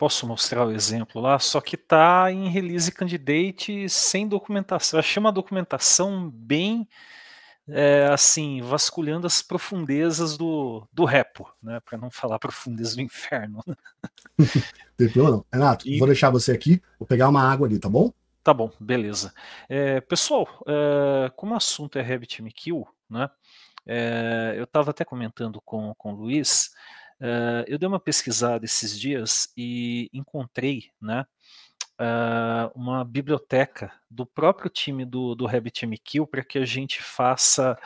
posso mostrar o exemplo lá, só que está em release candidate sem documentação. Eu achei uma documentação bem é, assim, vasculhando as profundezas do, do repo, né? Para não falar profundezas do inferno. Não. Renato, e... vou deixar você aqui, vou pegar uma água ali, tá bom? Tá bom, beleza. É, pessoal, é, como o assunto é RabbitMQ, né? É, eu estava até comentando com, com o Luiz, é, eu dei uma pesquisada esses dias e encontrei, né? uh, uma biblioteca do próprio time do, do RabbitMQ para que a gente faça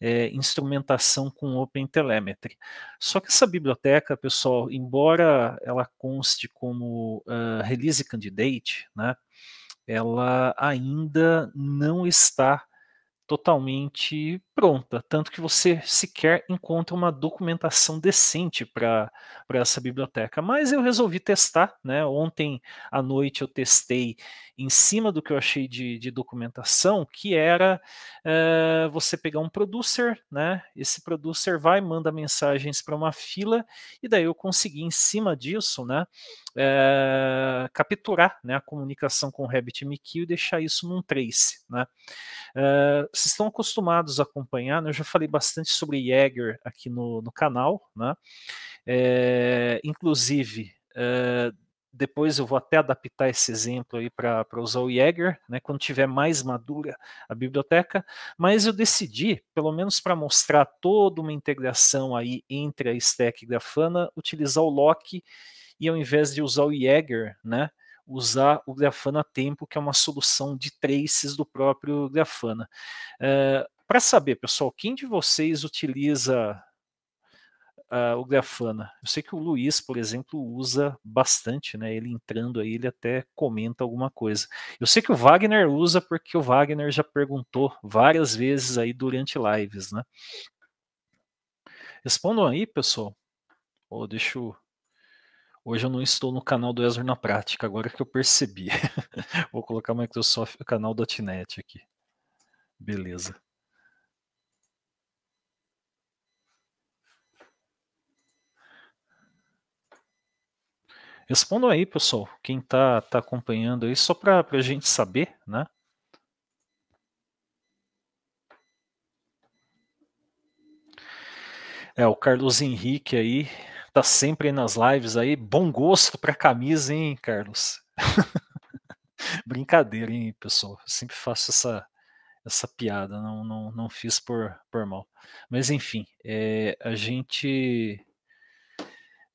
é, instrumentação com OpenTelemetry. Só que essa biblioteca, pessoal, embora ela conste como uh, release candidate, né, ela ainda não está totalmente pronta, tanto que você sequer encontra uma documentação decente para essa biblioteca. Mas eu resolvi testar, né? Ontem à noite eu testei em cima do que eu achei de, de documentação, que era é, você pegar um producer, né? Esse producer vai, manda mensagens para uma fila, e daí eu consegui, em cima disso, né? É, capturar né, a comunicação com o RabbitMQ e deixar isso num trace. Né? É, vocês estão acostumados a acompanhar, né, eu já falei bastante sobre Jaeger aqui no, no canal, né? É, inclusive, depois eu vou até adaptar esse exemplo aí para usar o Jaeger, né, quando tiver mais madura a biblioteca, mas eu decidi, pelo menos para mostrar toda uma integração aí entre a stack Grafana, utilizar o lock e ao invés de usar o Jaeger, né, usar o Grafana Tempo, que é uma solução de traces do próprio Grafana. É, Para saber, pessoal, quem de vocês utiliza uh, o Grafana? Eu sei que o Luiz, por exemplo, usa bastante, né? Ele entrando aí, ele até comenta alguma coisa. Eu sei que o Wagner usa porque o Wagner já perguntou várias vezes aí durante lives, né? Respondam aí, pessoal. Oh, deixa eu Hoje eu não estou no canal do Azure na prática, agora que eu percebi. Vou colocar o Microsoft, o canal .NET aqui. Beleza. Respondam aí, pessoal, quem está tá acompanhando aí, só para a gente saber, né? É, o Carlos Henrique aí tá sempre nas lives aí. Bom gosto pra camisa, hein, Carlos? Brincadeira, hein, pessoal? Eu sempre faço essa, essa piada, não, não, não fiz por, por mal. Mas enfim, é, a gente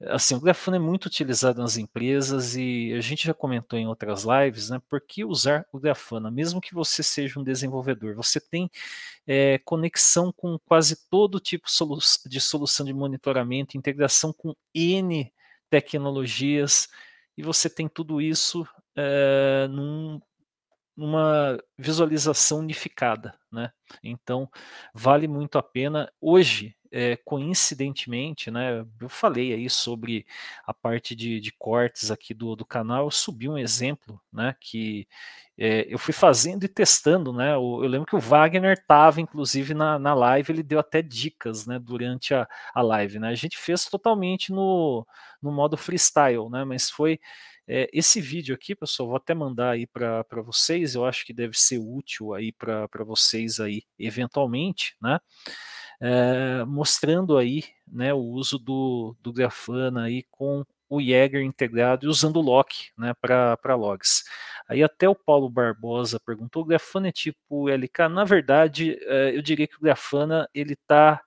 assim, o Grafana é muito utilizado nas empresas e a gente já comentou em outras lives, né? Por que usar o Grafana? Mesmo que você seja um desenvolvedor, você tem é, conexão com quase todo tipo de solução de monitoramento, integração com N tecnologias, e você tem tudo isso é, num, numa visualização unificada, né? Então vale muito a pena. Hoje é, coincidentemente, né, eu falei aí sobre a parte de, de cortes aqui do, do canal, eu subi um exemplo, né, que é, eu fui fazendo e testando, né, eu, eu lembro que o Wagner estava, inclusive, na, na live, ele deu até dicas, né, durante a, a live, né, a gente fez totalmente no, no modo freestyle, né, mas foi é, esse vídeo aqui, pessoal, vou até mandar aí para vocês, eu acho que deve ser útil aí para vocês aí, eventualmente, né, é, mostrando aí né, o uso do, do Grafana aí com o Jaeger integrado e usando o lock né, para logs. Aí até o Paulo Barbosa perguntou, o Grafana é tipo LK? Na verdade, é, eu diria que o Grafana ele está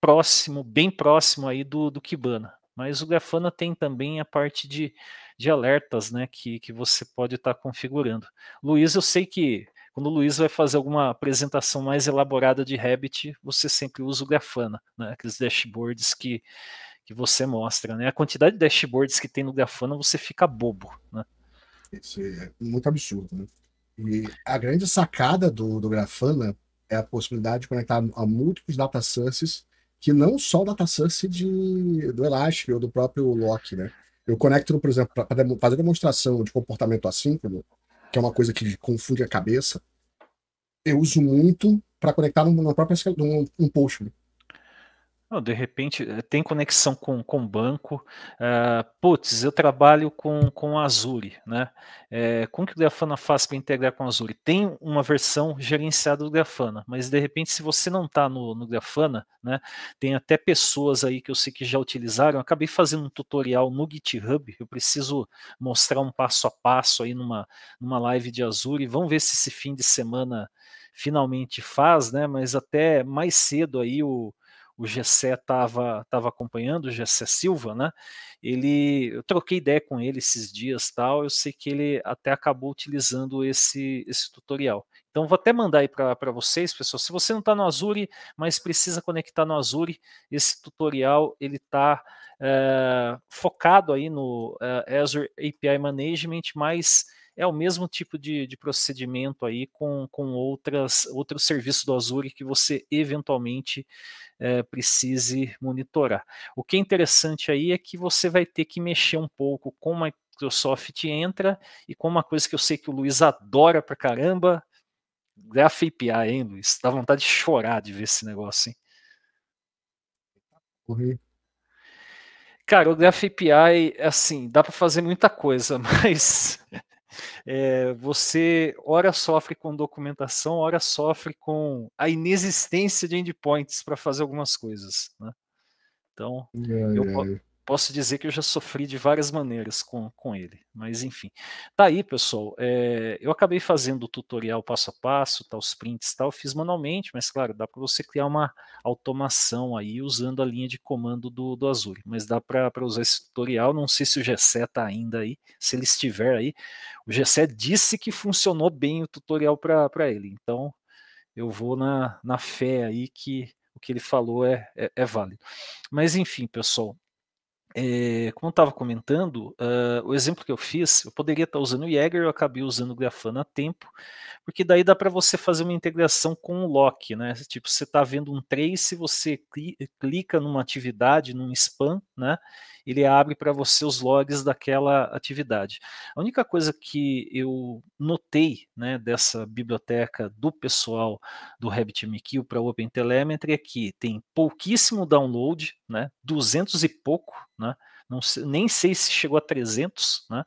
próximo, bem próximo aí do, do Kibana, mas o Grafana tem também a parte de, de alertas né, que, que você pode estar tá configurando. Luiz, eu sei que quando o Luiz vai fazer alguma apresentação mais elaborada de Rabbit, você sempre usa o Grafana, né? aqueles dashboards que, que você mostra. Né? A quantidade de dashboards que tem no Grafana, você fica bobo. Né? Isso é muito absurdo. Né? E a grande sacada do, do Grafana é a possibilidade de conectar a múltiplos data sources, que não só o data source de, do Elastic ou do próprio Lock. Né? Eu conecto, por exemplo, para fazer demonstração de comportamento assíncrono, que é uma coisa que confunde a cabeça, eu uso muito para conectar numa própria num, num post. De repente eh, tem conexão com com banco, uh, putz, eu trabalho com com Azure, né, eh, como que o Grafana faz para integrar com Azure? Tem uma versão gerenciada do Grafana, mas de repente se você não está no no Grafana, né, tem até pessoas aí que eu sei que já utilizaram, acabei fazendo um tutorial no GitHub, eu preciso mostrar um passo a passo aí numa numa live de Azure, vamos ver se esse fim de semana finalmente faz, né, mas até mais cedo aí o o Gessé estava tava acompanhando, o Gessé Silva, né? Ele, eu troquei ideia com ele esses dias, tal. Eu sei que ele até acabou utilizando esse esse tutorial. Então vou até mandar aí para vocês, pessoal. Se você não está no Azure, mas precisa conectar no Azure, esse tutorial ele está é, focado aí no é, Azure API Management, mas é o mesmo tipo de, de procedimento aí com, com outras, outros serviços do Azure que você eventualmente é, precise monitorar. O que é interessante aí é que você vai ter que mexer um pouco com a Microsoft Entra e com uma coisa que eu sei que o Luiz adora pra caramba, Graph API, hein, Luiz? Dá vontade de chorar de ver esse negócio, hein? Correr. Cara, o Graph API, assim, dá para fazer muita coisa, mas é, você ora sofre com documentação, ora sofre com a inexistência de endpoints para fazer algumas coisas. Né? Então, eu, é posso dizer que eu já sofri de várias maneiras com, com ele, mas enfim. Tá aí, pessoal, é, eu acabei fazendo o tutorial passo a passo, tá, os prints tal, fiz manualmente, mas claro, dá para você criar uma automação aí usando a linha de comando do, do Azure, mas dá para usar esse tutorial, não sei se o Gessé tá ainda aí, se ele estiver aí, o Gessé disse que funcionou bem o tutorial para ele, então eu vou na, na fé aí que o que ele falou é, é, é válido. Mas enfim, pessoal, é, como eu estava comentando, uh, o exemplo que eu fiz, eu poderia estar tá usando o Jaeger, eu acabei usando o Grafana a tempo, porque daí dá para você fazer uma integração com o lock, né? Tipo, você está vendo um trace, você clica numa atividade, num spam, né? Ele abre para você os logs daquela atividade. A única coisa que eu notei, né, dessa biblioteca do pessoal do RabbitMQ para OpenTelemetry é que tem pouquíssimo download, né? 200 e pouco, né? Não nem sei se chegou a 300, né?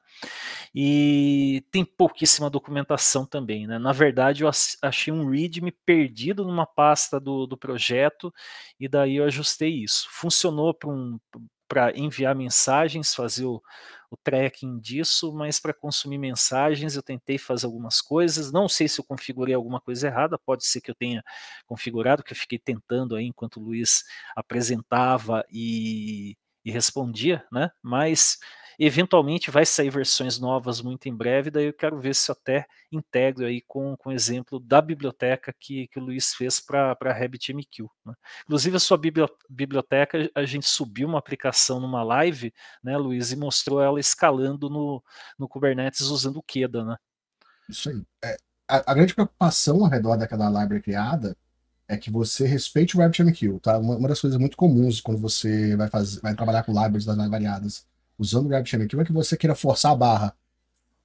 E tem pouquíssima documentação também, né? Na verdade, eu achei um README perdido numa pasta do, do projeto e daí eu ajustei isso. Funcionou para um, para enviar mensagens, fazer o, o tracking disso, mas para consumir mensagens eu tentei fazer algumas coisas. Não sei se eu configurei alguma coisa errada, pode ser que eu tenha configurado, que eu fiquei tentando aí enquanto o Luiz apresentava e e respondia, né? Mas eventualmente vai sair versões novas muito em breve, daí eu quero ver se eu até integro aí com, o exemplo da biblioteca que, que o Luiz fez para a RabbitMQ. Né? Inclusive a sua biblioteca, a gente subiu uma aplicação numa live, né, Luiz, e mostrou ela escalando no, no Kubernetes usando o Queda, né? Isso aí. É, a, a, grande preocupação ao redor daquela library criada é que você respeite o RabbitMQ, tá? Uma, uma, das coisas muito comuns quando você vai, fazer, vai trabalhar com libraries das mais variadas usando o RabbitMQ é que você queira forçar a barra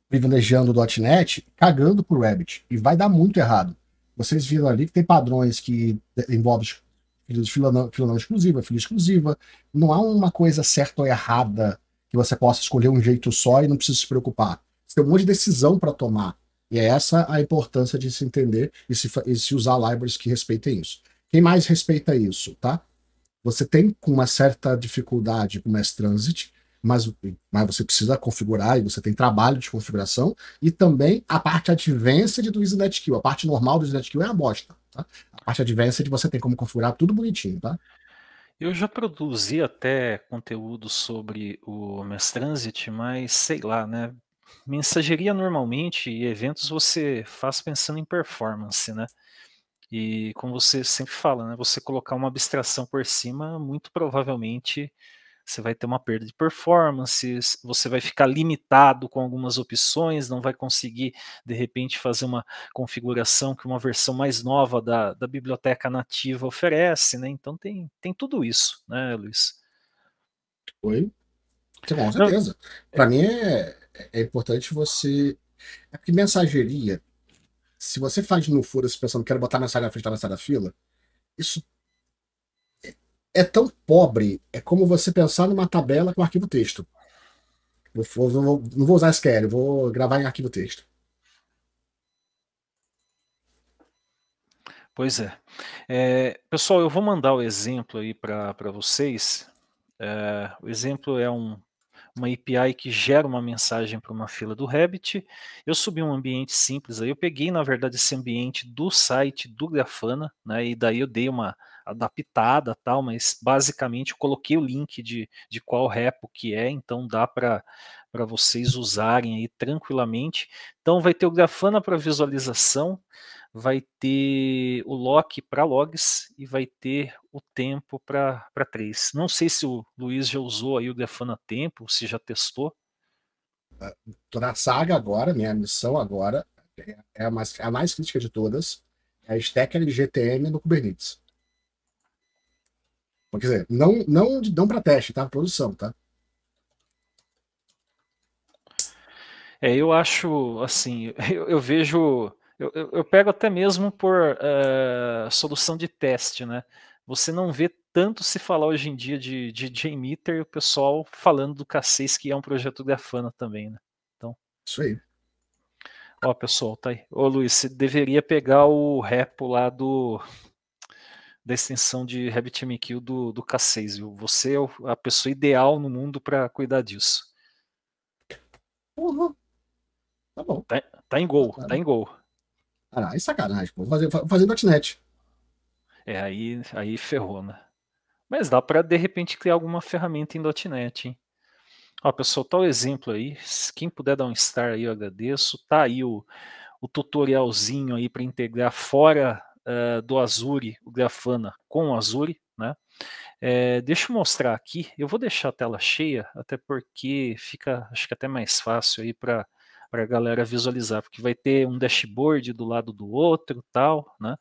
privilegiando o .NET, cagando pro Rabbit. E vai dar muito errado. Vocês viram ali que tem padrões que envolvem fila não, fila não exclusiva, fila exclusiva. Não há uma coisa certa ou errada que você possa escolher um jeito só e não precisa se preocupar. Você tem um monte de decisão para tomar. E é essa a importância de se entender e se, e se usar libraries que respeitem isso. Quem mais respeita isso, tá? Você tem com uma certa dificuldade com o Mass Transit, mas, mas você precisa configurar e você tem trabalho de configuração e também a parte advanced do EasyNetQ. A parte normal do EasyNetQ é a bosta, tá? A parte advanced você tem como configurar tudo bonitinho, tá? Eu já produzi até conteúdo sobre o Mass Transit, mas sei lá, né? Mensageria normalmente e eventos você faz pensando em performance, né? E como você sempre fala, né? Você colocar uma abstração por cima, muito provavelmente você vai ter uma perda de performance, você vai ficar limitado com algumas opções, não vai conseguir, de repente, fazer uma configuração que uma versão mais nova da, da biblioteca nativa oferece, né? Então tem, tem tudo isso, né, Luiz? Oi? Com certeza. Para mim é, é importante você. É porque mensageria, se você faz no furo pensando quero botar mensagem na frente da mensagem da fila, isso é, é tão pobre, é como você pensar numa tabela com arquivo texto. Vou, vou, não vou usar SQL, vou gravar em arquivo texto. Pois é. é. Pessoal, eu vou mandar o exemplo aí para vocês. É, o exemplo é um, uma API que gera uma mensagem para uma fila do Rabbit. Eu subi um ambiente simples aí, eu peguei, na verdade, esse ambiente do site do Grafana, né, e daí eu dei uma adaptada tal, mas basicamente eu coloquei o link de, de qual repo que é, então dá para para vocês usarem aí tranquilamente. Então vai ter o Grafana para visualização, vai ter o lock para logs e vai ter o tempo para três. Não sei se o Luiz já usou aí o Grafana Tempo, se já testou. Estou na saga agora, minha missão agora é a mais, a mais crítica de todas, é a stack de GTM no Kubernetes. Quer dizer, não, não, não para teste, tá? Produção, tá? É, eu acho, assim, eu, eu vejo eu, eu, eu pego até mesmo por uh, solução de teste, né? Você não vê tanto se falar hoje em dia de, de JMeter e o pessoal falando do K6, que é um projeto Grafana também, né? Então, Isso aí. Ó, pessoal, tá aí. Ô, Luiz, você deveria pegar o repo lá do da extensão de RabbitMQ do, do K6, viu? Você é a pessoa ideal no mundo para cuidar disso. Uhum. Tá bom. Tá, tá em gol, tá, tá em gol. Ah, aí sacanagem, pô. Fazer, fazer .NET. É, aí, aí ferrou, né? Mas dá para de repente criar alguma ferramenta em .NET, hein? Ó, pessoal, tá o exemplo aí. Quem puder dar um star aí, eu agradeço. Tá aí o, o tutorialzinho aí para integrar fora uh, do Azure, o Grafana com o Azure, né? É, deixa eu mostrar aqui. Eu vou deixar a tela cheia, até porque fica, acho que até mais fácil aí para para a galera visualizar, porque vai ter um dashboard do lado do outro, tal, né?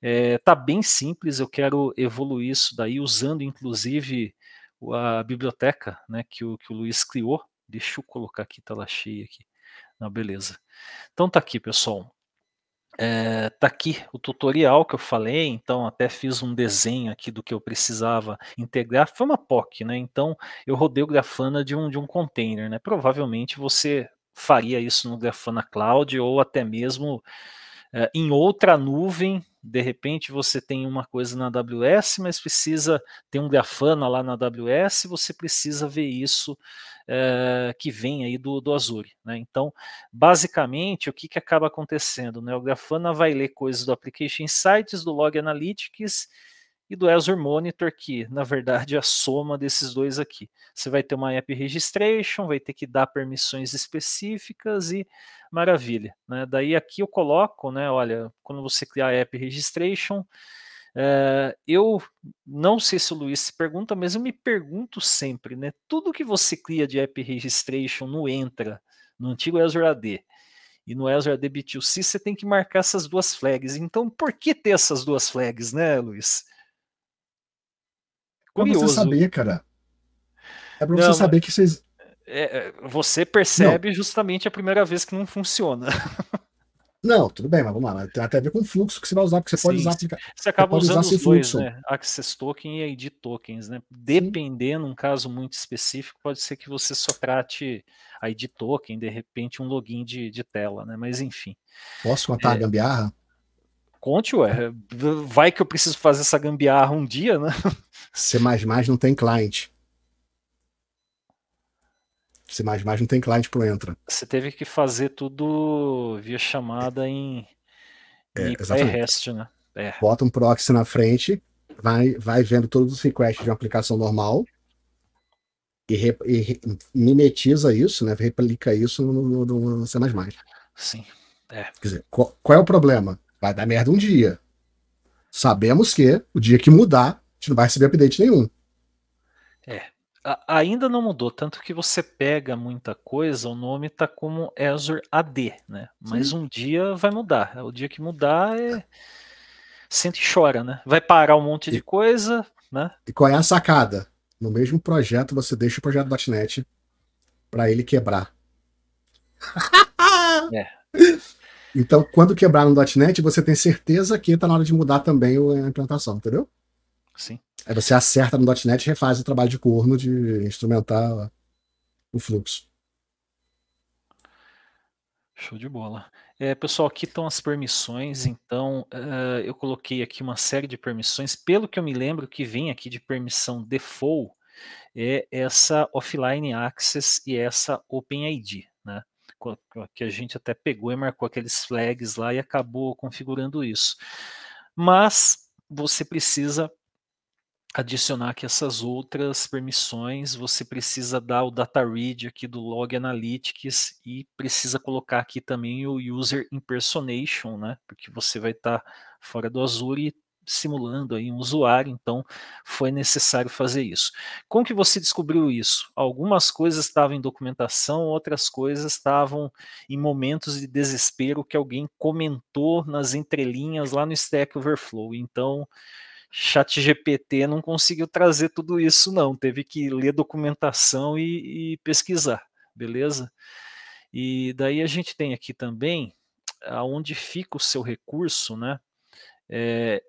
É, tá bem simples, eu quero evoluir isso daí usando inclusive a biblioteca, né, que o, que o Luiz criou. Deixa eu colocar aqui tela cheia aqui. Não, beleza. Então tá aqui, pessoal. É, tá aqui o tutorial que eu falei, então até fiz um desenho aqui do que eu precisava integrar. Foi uma POC, né? Então eu rodei o Grafana de um, de um container, né? Provavelmente você faria isso no Grafana Cloud ou até mesmo é, em outra nuvem. De repente você tem uma coisa na AWS, mas precisa ter um Grafana lá na AWS, você precisa ver isso é, que vem aí do, do Azure. Né? Então, basicamente, o que, que acaba acontecendo? Né? O Grafana vai ler coisas do Application Insights, do Log Analytics e do Azure Monitor, que na verdade é a soma desses dois aqui. Você vai ter uma app registration, vai ter que dar permissões específicas e maravilha. Né? Daí aqui eu coloco, né, olha, quando você criar a app registration, é, eu não sei se o Luiz se pergunta, mas eu me pergunto sempre, né? Tudo que você cria de app registration no Entra, no antigo Azure AD, e no Azure AD B2C, você tem que marcar essas duas flags. Então, por que ter essas duas flags, né, Luiz? Pra você saber, cara. É pra não, você saber que vocês. É, é, você percebe não. justamente a primeira vez que não funciona. Não, tudo bem, mas vamos lá. Tem até a ver com o fluxo que você vai usar, porque você Sim, pode usar. Você acaba você usando usar os dois, fluxo. né? Access token e ID tokens, né? Dependendo, um caso muito específico, pode ser que você só trate ID token, de repente um login de, de tela, né? Mas enfim. Posso contar é, a gambiarra? Conte, ué. Vai que eu preciso fazer essa gambiarra um dia, né? C não tem client. C não tem client pro Entra. Você teve que fazer tudo via chamada em, é, em REST, né? É. Bota um proxy na frente, vai, vai vendo todos os requests de uma aplicação normal e, re, e mimetiza isso, né? Replica isso no, no, no C++. Sim. É. Quer dizer, qual, qual é o problema? Vai dar merda um dia. Sabemos que o dia que mudar, gente não vai receber update nenhum. É. A, ainda não mudou, tanto que você pega muita coisa, o nome tá como Azure AD, né? Mas Sim. um dia vai mudar. O dia que mudar é. Sente e chora, né? Vai parar um monte e, de coisa, né? E qual é a sacada? No mesmo projeto, você deixa o projeto .NET para ele quebrar. É. Então, quando quebrar no .NET, você tem certeza que está na hora de mudar também a implantação, entendeu? Sim. Aí você acerta no .NET e refaz o trabalho de corno de instrumentar o fluxo. Show de bola. É, pessoal, aqui estão as permissões, então uh, eu coloquei aqui uma série de permissões. Pelo que eu me lembro, que vem aqui de permissão default é essa offline access e essa OpenID, né? Que a gente até pegou e marcou aqueles flags lá e acabou configurando isso. Mas você precisa adicionar aqui essas outras permissões, você precisa dar o data read aqui do log analytics e precisa colocar aqui também o user impersonation, né? Porque você vai estar tá fora do Azure simulando aí um usuário, então foi necessário fazer isso. Como que você descobriu isso? Algumas coisas estavam em documentação, outras coisas estavam em momentos de desespero que alguém comentou nas entrelinhas lá no Stack Overflow. Então, ChatGPT não conseguiu trazer tudo isso, não. Teve que ler documentação e, e, pesquisar, beleza? E daí a gente tem aqui também aonde fica o seu recurso, né? É,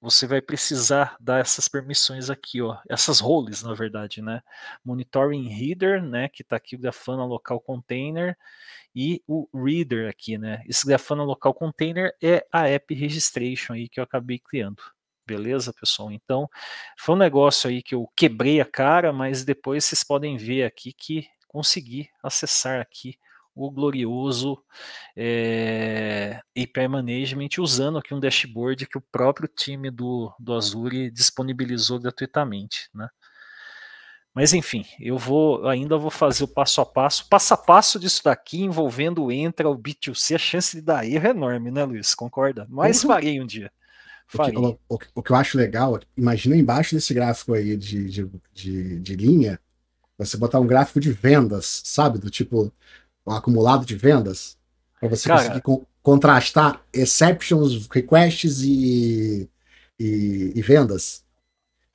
você vai precisar dar essas permissões aqui, ó, essas roles, na verdade, né? Monitoring header, né? Que está aqui o Grafana Local Container e o reader aqui, né? Esse Grafana Local Container é a app registration aí que eu acabei criando. Beleza, pessoal? Então, foi um negócio aí que eu quebrei a cara, mas depois vocês podem ver aqui que consegui acessar aqui o glorioso é, eh, API Management usando aqui um dashboard que o próprio time do, do Azure disponibilizou gratuitamente, né? Mas enfim, eu vou ainda vou fazer o passo a passo, passo a passo disso daqui envolvendo o Entra, o B2C, a chance de dar erro é enorme, né, Luiz? Concorda? Mas farei um dia. O que, o, o, o que, eu acho legal, imagina embaixo desse gráfico aí de, de, de, de, linha, você botar um gráfico de vendas, sabe? Do tipo, um acumulado de vendas, para você Cara, conseguir co contrastar exceptions, requests e, e, e vendas.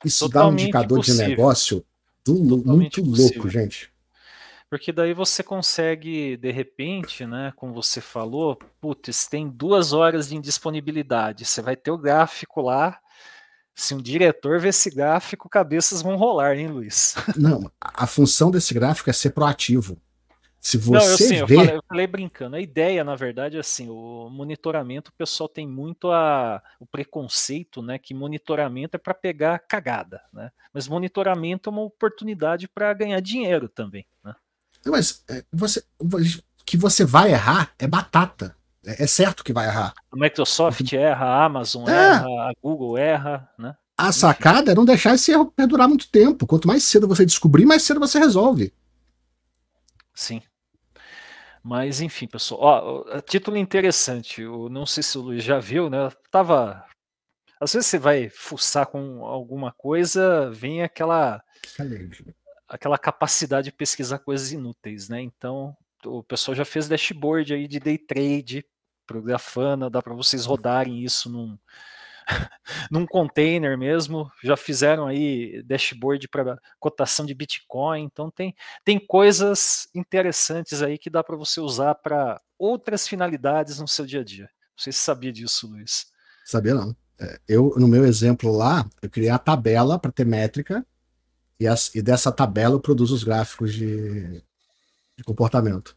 Isso dá um indicador possível. de negócio do, muito possível. louco, gente. Porque daí você consegue, de repente, né, como você falou, putz, tem duas horas de indisponibilidade. Você vai ter o gráfico lá. Se um diretor ver esse gráfico, cabeças vão rolar, hein, Luiz? Não, a função desse gráfico é ser proativo. Se você Não, eu, sim, eu, falei, eu, falei, brincando. A ideia, na verdade, é assim, o monitoramento, o pessoal tem muito a, o preconceito, né, que monitoramento é para pegar cagada, né? Mas monitoramento é uma oportunidade para ganhar dinheiro também, né? Mas é, você, que você vai errar é batata. É, é certo que vai errar. A Microsoft erra, a Amazon é. erra, a Google erra, né? A sacada é não deixar esse erro perdurar muito tempo. Quanto mais cedo você descobrir, mais cedo você resolve. Sim. Mas enfim, pessoal, ó, título interessante. Eu não sei se o Luiz já viu, né? Eu tava. Às vezes você vai fuçar com alguma coisa, vem aquela aquela capacidade de pesquisar coisas inúteis, né? Então, o pessoal já fez dashboard aí de day trade pro Grafana, dá para vocês rodarem isso num, num container mesmo, já fizeram aí dashboard para cotação de Bitcoin, então tem, tem coisas interessantes aí que dá para você usar para outras finalidades no seu dia a dia. Não sei se sabia disso, Luiz. Sabia não. É, eu, no meu exemplo lá, eu criei a tabela para ter métrica e, as, e dessa tabela eu produzo os gráficos de, de comportamento.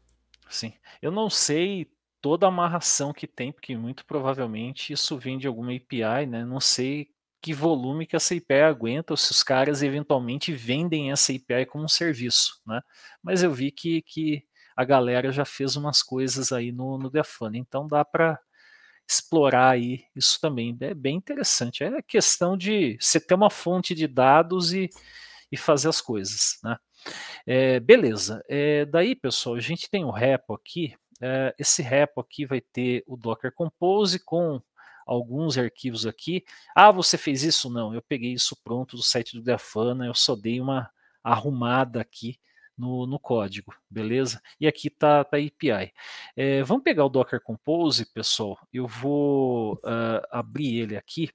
Sim. Eu não sei toda a amarração que tem, porque muito provavelmente isso vem de alguma API, né? Não sei que volume que essa API aguenta, ou se os caras eventualmente vendem essa API como um serviço, né? Mas eu vi que, que a galera já fez umas coisas aí no, no Grafana, então dá para explorar aí isso também. É bem interessante. É questão de você ter uma fonte de dados e e fazer as coisas, né? É, beleza, é, daí pessoal, a gente tem o repo aqui, é, esse repo aqui vai ter o Docker Compose com alguns arquivos aqui. Ah, você fez isso? Não, eu peguei isso pronto do site do Grafana, eu só dei uma arrumada aqui no, no código, beleza? E aqui tá, tá a API. É, vamos pegar o Docker Compose, pessoal, eu vou uh, abrir ele aqui,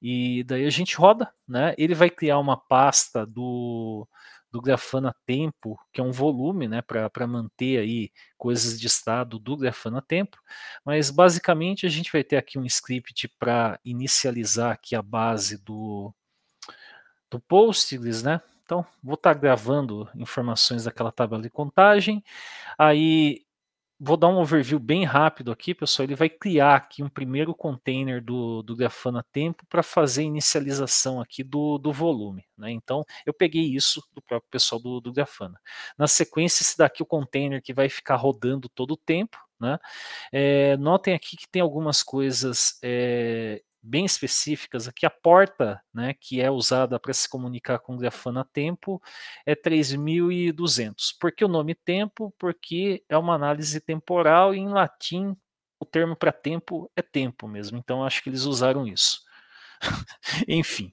e daí a gente roda, né? Ele vai criar uma pasta do, do Grafana Tempo, que é um volume, né, para manter aí coisas de estado do Grafana Tempo, mas basicamente a gente vai ter aqui um script para inicializar aqui a base do, do Postgres, né? Então, vou estar tá gravando informações daquela tabela de contagem. Aí Vou dar um overview bem rápido aqui, pessoal. Ele vai criar aqui um primeiro container do, do Grafana Tempo para fazer a inicialização aqui do, do volume. Né? Então, eu peguei isso do próprio pessoal do, do Grafana. Na sequência, esse daqui é o container que vai ficar rodando todo o tempo. Né? É, notem aqui que tem algumas coisas é, bem específicas aqui, a porta né, que é usada para se comunicar com o Grafana Tempo é 3200. Por que o nome tempo? Porque é uma análise temporal e em latim o termo para tempo é tempo mesmo, então acho que eles usaram isso. Enfim,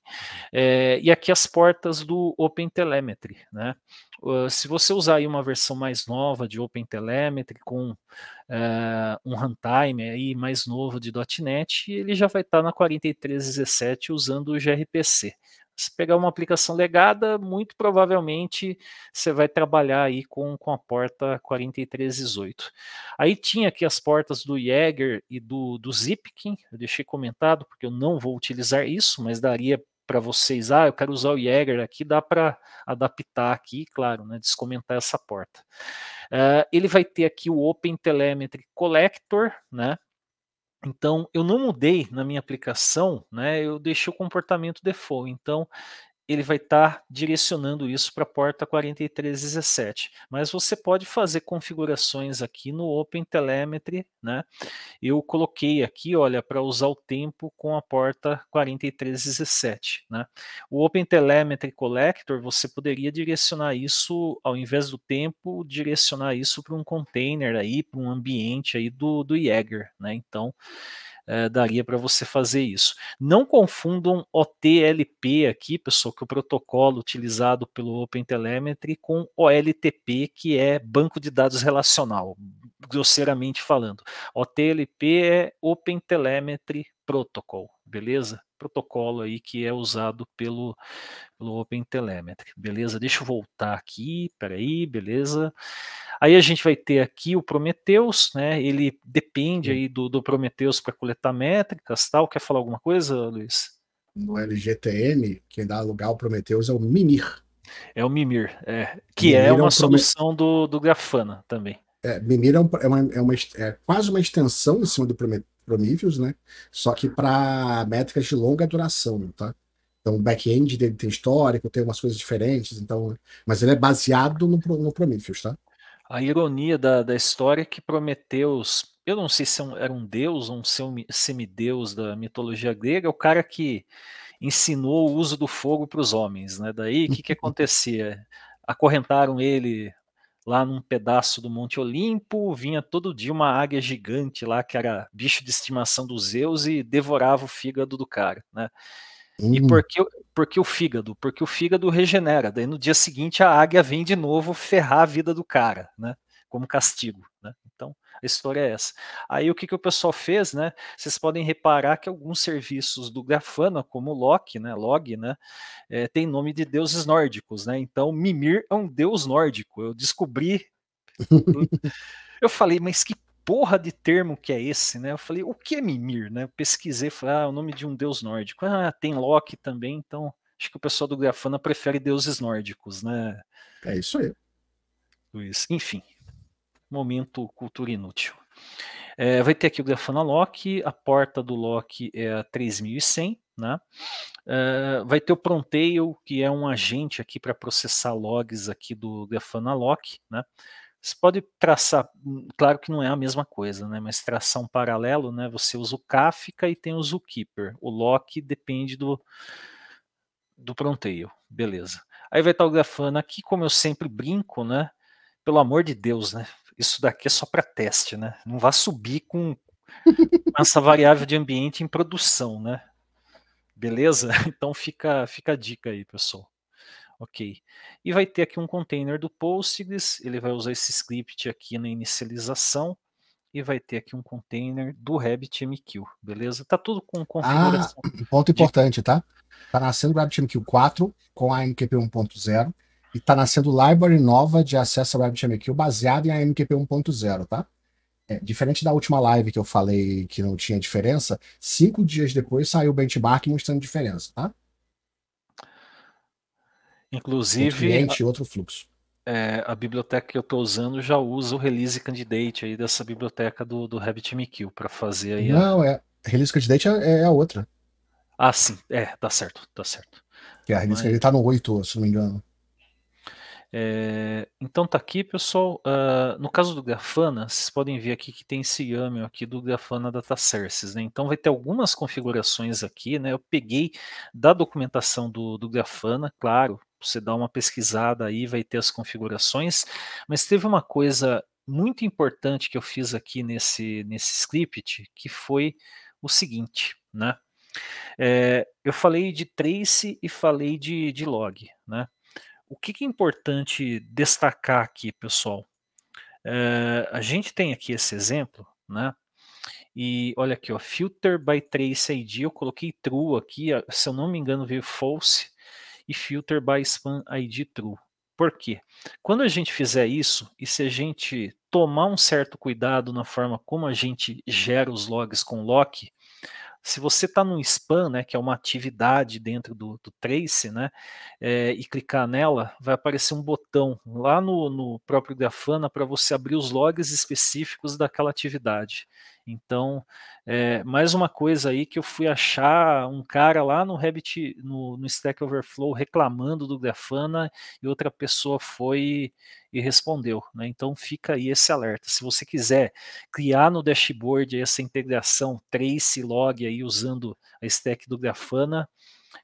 é, e aqui as portas do OpenTelemetry. Né? Uh, se você usar aí uma versão mais nova de OpenTelemetry com uh, um runtime aí mais novo de .NET, ele já vai estar tá na 4317 usando o gRPC. Se pegar uma aplicação legada, muito provavelmente você vai trabalhar aí com, com a porta 4318. Aí tinha aqui as portas do Jäger e do, do Zipkin, eu deixei comentado porque eu não vou utilizar isso, mas daria para vocês, ah, eu quero usar o Jäger aqui, dá para adaptar aqui, claro, né, descomentar essa porta. Uh, ele vai ter aqui o Open Telemetry Collector, né, então, eu não mudei na minha aplicação, né? Eu deixei o comportamento default. Então, ele vai estar tá direcionando isso para a porta 4317. Mas você pode fazer configurações aqui no OpenTelemetry, né? Eu coloquei aqui, olha, para usar o tempo com a porta 4317, né? O OpenTelemetry Collector, você poderia direcionar isso, ao invés do tempo, direcionar isso para um container aí, para um ambiente aí do, do Jaeger, né? Então, é, daria para você fazer isso. Não confundam OTLP aqui, pessoal, que é o protocolo utilizado pelo OpenTelemetry com OLTP, que é banco de dados relacional, grosseiramente falando. OTLP é Open Telemetry Protocol, beleza? Protocolo aí que é usado pelo, pelo OpenTelemetry, beleza? Deixa eu voltar aqui, peraí, beleza? Aí a gente vai ter aqui o Prometheus, né? Ele depende aí do, do Prometheus para coletar métricas, tal. Quer falar alguma coisa, Luiz? No LGTM, quem dá lugar ao Prometheus é o Mimir. É o Mimir, é, que Mimir é uma é um solução do, do Grafana também. É, Mimir é, um, é, uma, é, uma, é quase uma extensão em cima do Prometheus, né? Só que para métricas de longa duração, tá? Então, o back-end dele tem histórico, tem umas coisas diferentes, então, mas ele é baseado no, no Prometheus, tá? A ironia da, da história é que Prometeus, eu não sei se é era um deus ou um semideus da mitologia grega, é o cara que ensinou o uso do fogo para os homens, né? Daí o que, que acontecia? Acorrentaram ele lá num pedaço do Monte Olimpo, vinha todo dia uma águia gigante lá, que era bicho de estimação dos Zeus, e devorava o fígado do cara, né? Hum. E por que, por que o fígado? Porque o fígado regenera. Daí no dia seguinte a águia vem de novo ferrar a vida do cara, né? Como castigo, né? Então história é essa. Aí o que, que o pessoal fez, né? Vocês podem reparar que alguns serviços do Grafana, como Loki, né? Log, né? É, tem nome de deuses nórdicos, né? Então Mimir é um deus nórdico. Eu descobri. eu falei, mas que porra de termo que é esse, né? Eu falei, o que é Mimir, né? Eu pesquisei, falei, ah, é o nome de um deus nórdico. Ah, tem Loki também, então acho que o pessoal do Grafana prefere deuses nórdicos, né? É isso aí. Luiz. Enfim, momento cultura inútil. É, vai ter aqui o Grafana Loki, a porta do Loki é a 3100, né? É, vai ter o Prontail, que é um agente aqui para processar logs aqui do Grafana Loki, né? Você pode traçar, hum, claro que não é a mesma coisa, né? Mas traçar um paralelo, né? Você usa o Kafka e tem o Zookeeper. O lock depende do, do Prontail, beleza. Aí vai estar o Grafana aqui, como eu sempre brinco, né? Pelo amor de Deus, né? Isso daqui é só para teste, né? Não vá subir com essa variável de ambiente em produção, né? Beleza? Então fica, fica a dica aí, pessoal. Ok. E vai ter aqui um container do Postgres, ele vai usar esse script aqui na inicialização, e vai ter aqui um container do RabbitMQ, beleza? Tá tudo com configuração. Ah, ponto importante, tá? Tá nascendo o RabbitMQ 4 com a MQP 1.0 e tá nascendo library nova de acesso ao RabbitMQ baseado em AMQP 1.0, tá? É, diferente da última live que eu falei que não tinha diferença, cinco dias depois saiu o benchmark mostrando diferença, tá? Inclusive, um cliente e outro fluxo. É, a biblioteca que eu estou usando já usa o release candidate aí dessa biblioteca do, do RabbitMQ para fazer aí. Não, a... é release candidate é, é, a outra. Ah, sim, é, tá certo, tá certo. Que a release Mas... candidate tá no 8, se não me engano. É, então tá aqui, pessoal. Uh, no caso do Grafana, vocês podem ver aqui que tem esse YAML aqui do Grafana Data Sources, né? Então vai ter algumas configurações aqui, né? Eu peguei da documentação do, do Grafana, claro, você dá uma pesquisada aí, vai ter as configurações, mas teve uma coisa muito importante que eu fiz aqui nesse, nesse script, que foi o seguinte, né? É, eu falei de trace e falei de, de log, né? O que, que é importante destacar aqui, pessoal? É, a gente tem aqui esse exemplo, né? E olha aqui, ó, filter by trace ID, eu coloquei true aqui, se eu não me engano veio false, e filter by span ID true. Por quê? Quando a gente fizer isso, e se a gente tomar um certo cuidado na forma como a gente gera os logs com lock, se você está no spam, né, que é uma atividade dentro do, do Trace, né, é, e clicar nela, vai aparecer um botão lá no, no próprio Grafana para você abrir os logs específicos daquela atividade. Então, é, mais uma coisa aí que eu fui achar um cara lá no Rabbit, no, no Stack Overflow reclamando do Grafana e outra pessoa foi e respondeu. Né? Então fica aí esse alerta. Se você quiser criar no dashboard essa integração trace log aí usando a stack do Grafana,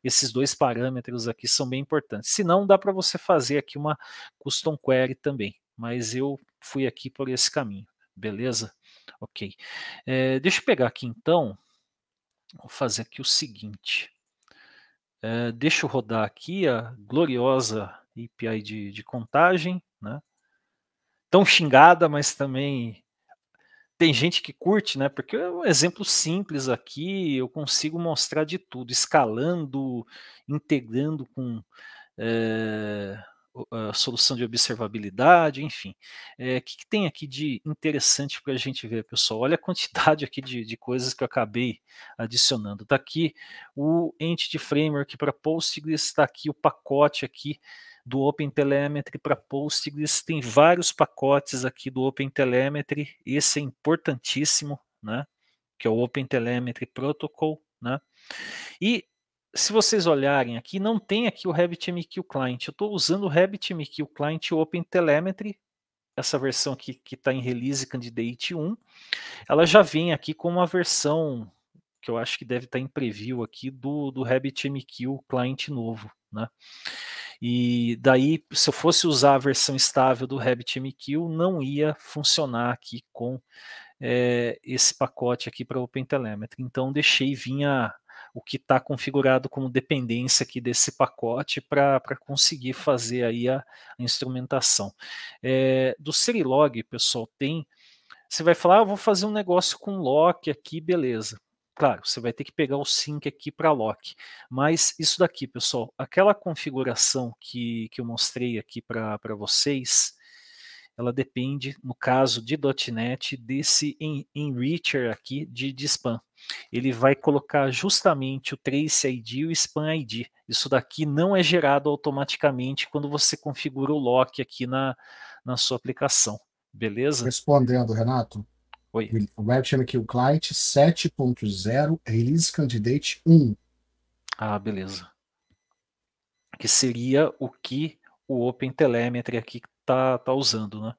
esses dois parâmetros aqui são bem importantes. Se não, dá para você fazer aqui uma custom query também, mas eu fui aqui por esse caminho, beleza? Ok. É, deixa eu pegar aqui então, vou fazer aqui o seguinte. É, deixa eu rodar aqui a gloriosa API de, de contagem, né? Tão xingada, mas também tem gente que curte, né? Porque é um exemplo simples aqui, eu consigo mostrar de tudo, escalando, integrando com é, solução de observabilidade, enfim. O é, que, que, tem aqui de interessante para a gente ver, pessoal? Olha a quantidade aqui de, de coisas que eu acabei adicionando. Está aqui o Entity Framework para Postgres, está aqui o pacote aqui do OpenTelemetry para Postgres, tem vários pacotes aqui do OpenTelemetry, esse é importantíssimo, né? que é o OpenTelemetry Protocol, né? E se vocês olharem aqui, não tem aqui o RabbitMQ Client. Eu estou usando o RabbitMQ Client OpenTelemetry, essa versão aqui que está em Release Candidate 1. Ela já vem aqui com uma versão que eu acho que deve estar tá em preview aqui do, do RabbitMQ Client novo. Né? E daí, se eu fosse usar a versão estável do RabbitMQ, não ia funcionar aqui com é, esse pacote aqui para OpenTelemetry. Então, deixei vinha o que está configurado como dependência aqui desse pacote para conseguir fazer aí a, a instrumentação. É, do Serilog, pessoal, tem. Você vai falar, ah, vou fazer um negócio com lock aqui, beleza. Claro, você vai ter que pegar o sync aqui para lock. Mas isso daqui, pessoal, aquela configuração que, que eu mostrei aqui para vocês, ela depende, no caso de .NET, desse enricher aqui de, de spam. Ele vai colocar justamente o trace ID e o spam ID. Isso daqui não é gerado automaticamente quando você configura o lock aqui na, na sua aplicação. Beleza? Respondendo, Renato. Oi. O WebChainQ Client 7.0 Release Candidate 1. Ah, beleza. Que seria o que o OpenTelemetry aqui tá, tá usando, né?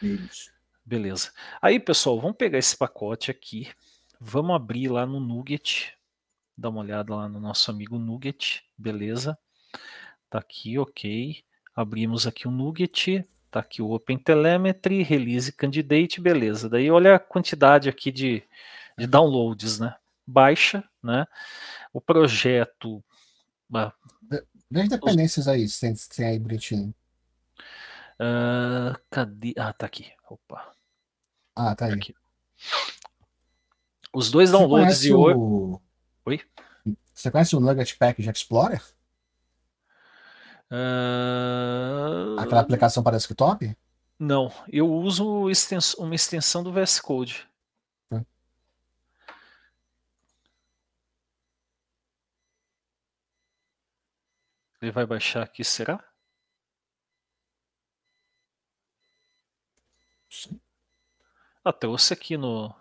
Isso. Beleza. Aí, pessoal, vamos pegar esse pacote aqui, vamos abrir lá no Nugget, dar uma olhada lá no nosso amigo Nugget, beleza? Tá aqui, ok. Abrimos aqui o Nugget, tá aqui o OpenTelemetry, Release Candidate, beleza. Daí olha a quantidade aqui de, de downloads, né? Baixa, né? O projeto... Ah, Vê as dependências aí, sem, sem aí bonitinho. Uh, cadê? Ah, tá aqui. Opa. Ah, tá aí. Aqui. Os dois downloads de hoje. O... Oi? Você conhece o Nugget Package Explorer? Uh... Aquela aplicação para desktop? Não, eu uso uma extensão do VS Code. Ele vai baixar aqui, será? Ah, trouxe aqui no,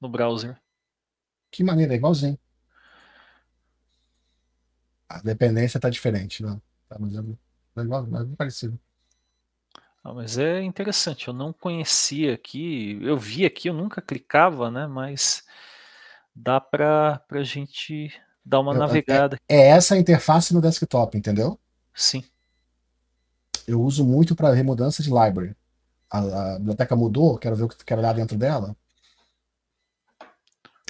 no browser. Que maneira, é igualzinho. A dependência tá diferente, não. Tá, mas é, é igual, é parecido. Ah, mas é interessante, eu não conhecia aqui, eu vi aqui, eu nunca clicava, né? Mas dá para a gente dar uma Eu- navegada. É, é essa a interface no desktop, entendeu? Sim. Eu uso muito para remudança de library. A, a biblioteca mudou, quero ver o que quero olhar dentro dela.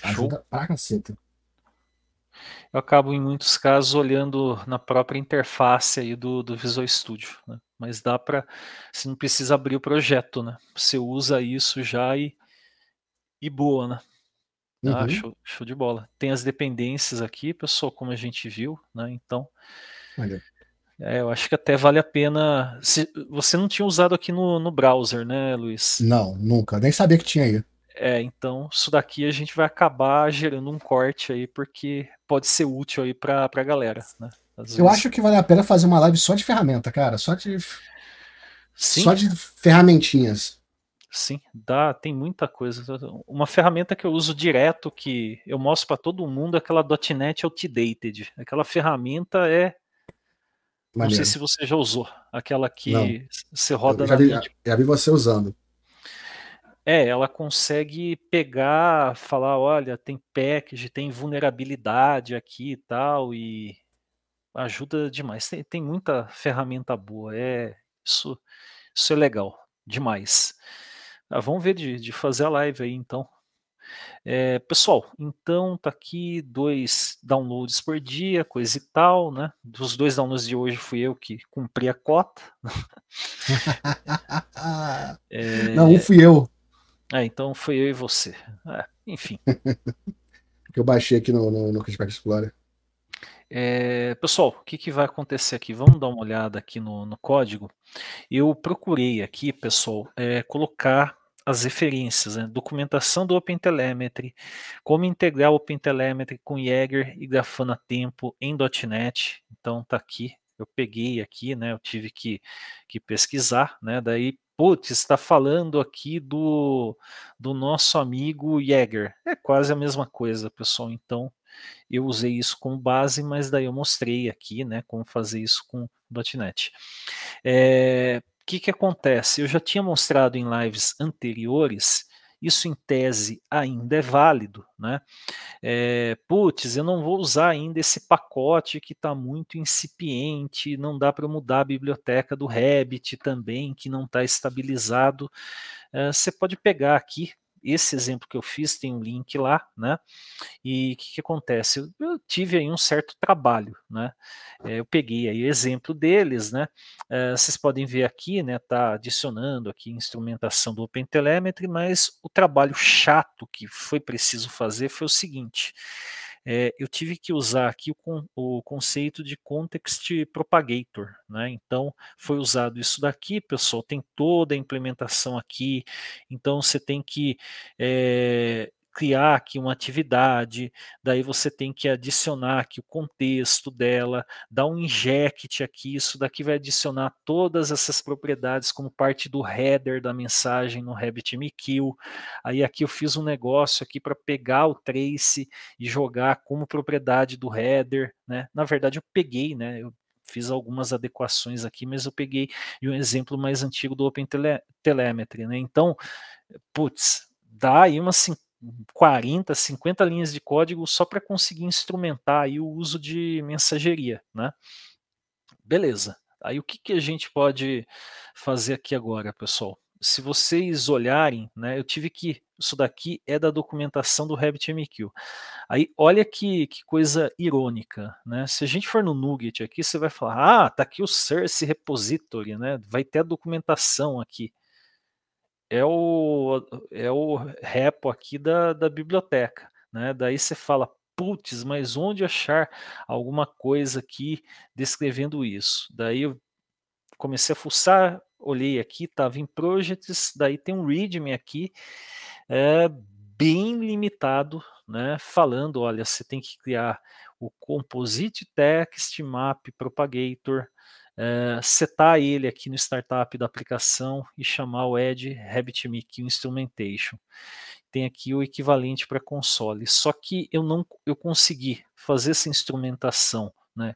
Show. Ajuda pra caceta. Eu acabo, em muitos casos, olhando na própria interface aí do, do Visual Studio, né? Mas dá para, você não precisa abrir o projeto, né? Você usa isso já e, e boa, né? Ah, Uhum. show, show de bola. Tem as dependências aqui, pessoal, como a gente viu, né? Então, Olha, é, eu acho que até vale a pena. Se, você não tinha usado aqui no, no browser, né, Luiz? Não, nunca. Nem sabia que tinha aí. É, então isso daqui a gente vai acabar gerando um corte aí, porque pode ser útil aí pra, pra galera, né? Eu acho que vale a pena fazer uma live só de ferramenta, cara. Só de, sim, só de ferramentinhas. sim, dá, tem muita coisa. Uma ferramenta que eu uso direto, que eu mostro para todo mundo, é aquela .NET Outdated. Aquela ferramenta é, não Maneiro. sei se você já usou, aquela que Não. você roda Eu na já, vi, linha de já vi você usando. É, ela consegue pegar, falar, olha, tem package, tem vulnerabilidade aqui e tal, e ajuda demais. Tem, tem muita ferramenta boa, é isso, isso é legal, demais. Ah, vamos ver de, de fazer a live aí, então. É, pessoal, então tá aqui dois downloads por dia, coisa e tal, né? Dos dois downloads de hoje fui eu que cumpri a cota. É, Não, um fui eu. ah, então foi eu e você. É, enfim. Que eu baixei aqui no, no, no Cashback Explorer. É, pessoal, o que, que vai acontecer aqui? Vamos dar uma olhada aqui no, no código. Eu procurei aqui, pessoal, é, colocar as referências, né? documentação do OpenTelemetry, como integrar o OpenTelemetry com Jaeger e Grafana Tempo em .NET. Então tá aqui, eu peguei aqui, né? Eu tive que, que pesquisar, né? Daí, putz, está falando aqui do, do nosso amigo Jaeger. É quase a mesma coisa, pessoal. Então eu usei isso como base, mas daí eu mostrei aqui, né, como fazer isso com .NET. É, que que acontece? Eu já tinha mostrado em lives anteriores, isso em tese ainda é válido, né? É, putz, eu não vou usar ainda esse pacote que está muito incipiente, não dá para mudar a biblioteca do Rabbit também, que não está estabilizado. É, você pode pegar aqui esse exemplo que eu fiz, tem um link lá, né? E o que, que, acontece? Eu, eu, tive aí um certo trabalho, né? É, eu peguei aí o exemplo deles, né? É, vocês podem ver aqui, né? Tá adicionando aqui instrumentação do OpenTelemetry, mas o trabalho chato que foi preciso fazer foi o seguinte. É, eu tive que usar aqui o, o, conceito de context propagator, né? Então foi usado isso daqui, pessoal. Tem toda a implementação aqui. Então você tem que é, criar aqui uma atividade, daí você tem que adicionar aqui o contexto dela, dar um inject aqui, isso daqui vai adicionar todas essas propriedades como parte do header da mensagem no RabbitMQ. Aí aqui eu fiz um negócio aqui para pegar o trace e jogar como propriedade do header, né? Na verdade eu peguei, né? Eu fiz algumas adequações aqui, mas eu peguei um exemplo mais antigo do OpenTelemetry, né? Então, putz, dá aí umas 40, 50 linhas de código só para conseguir instrumentar aí o uso de mensageria, né? Beleza. Aí o que, que a gente pode fazer aqui agora, pessoal? Se vocês olharem, né, eu tive que isso daqui é da documentação do RabbitMQ. Aí olha que, que coisa irônica, né? Se a gente for no Nugget aqui, você vai falar, ah, tá aqui o source repository, né? Vai ter a documentação aqui é o, é o repo aqui da, da biblioteca. Né? Daí você fala, putz, mas onde achar alguma coisa aqui descrevendo isso? Daí eu comecei a fuçar, olhei aqui, estava em projects, daí tem um readme aqui, é, bem limitado, né, falando, olha, você tem que criar o Composite Text Map Propagator, é, setar ele aqui no startup da aplicação e chamar o Edge RabbitMQ Instrumentation. Tem aqui o equivalente para console, só que eu não eu consegui fazer essa instrumentação, né,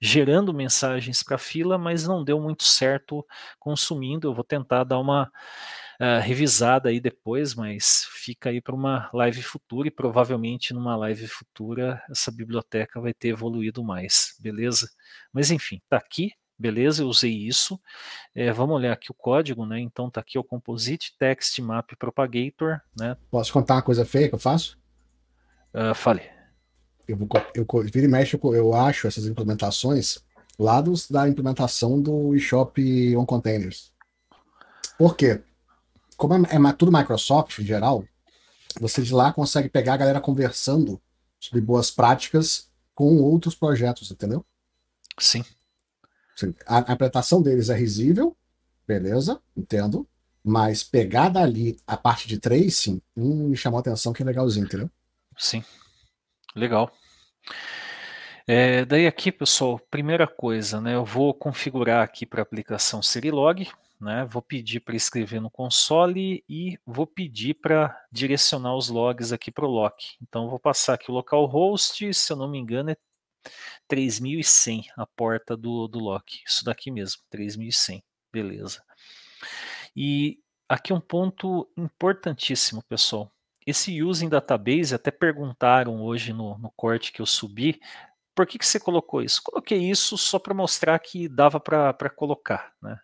gerando mensagens para a fila, mas não deu muito certo consumindo. Eu vou tentar dar uma uh, revisada aí depois, mas fica aí para uma live futura e provavelmente numa live futura essa biblioteca vai ter evoluído mais, beleza? Mas enfim, tá aqui, beleza? Eu usei isso. É, vamos olhar aqui o código, né? Então tá aqui o Composite Text Map Propagator, né? Posso contar uma coisa feia que eu faço? Uh, fale. Eu, vou, eu, vira e mexe, eu, eu acho essas implementações lá dos, da implementação do eShop on Containers. Por quê? Como é, é tudo Microsoft em geral, você de lá consegue pegar a galera conversando sobre boas práticas com outros projetos, entendeu? Sim. A, a interpretação deles é risível, beleza, entendo. Mas pegar dali a parte de tracing, hum, me chamou a atenção que é legalzinho, entendeu? Sim. Legal. É, daí aqui, pessoal, primeira coisa, né? Eu vou configurar aqui para a aplicação Serilog, né? Vou pedir para escrever no console e vou pedir para direcionar os logs aqui para o lock. Então vou passar aqui o localhost, se eu não me engano é 3100 a porta do, do lock. Isso daqui mesmo, 3100. Beleza. E aqui um ponto importantíssimo, pessoal. Esse using database, até perguntaram hoje no, no corte que eu subi, por que, que você colocou isso? Coloquei isso só para mostrar que dava para colocar. Né?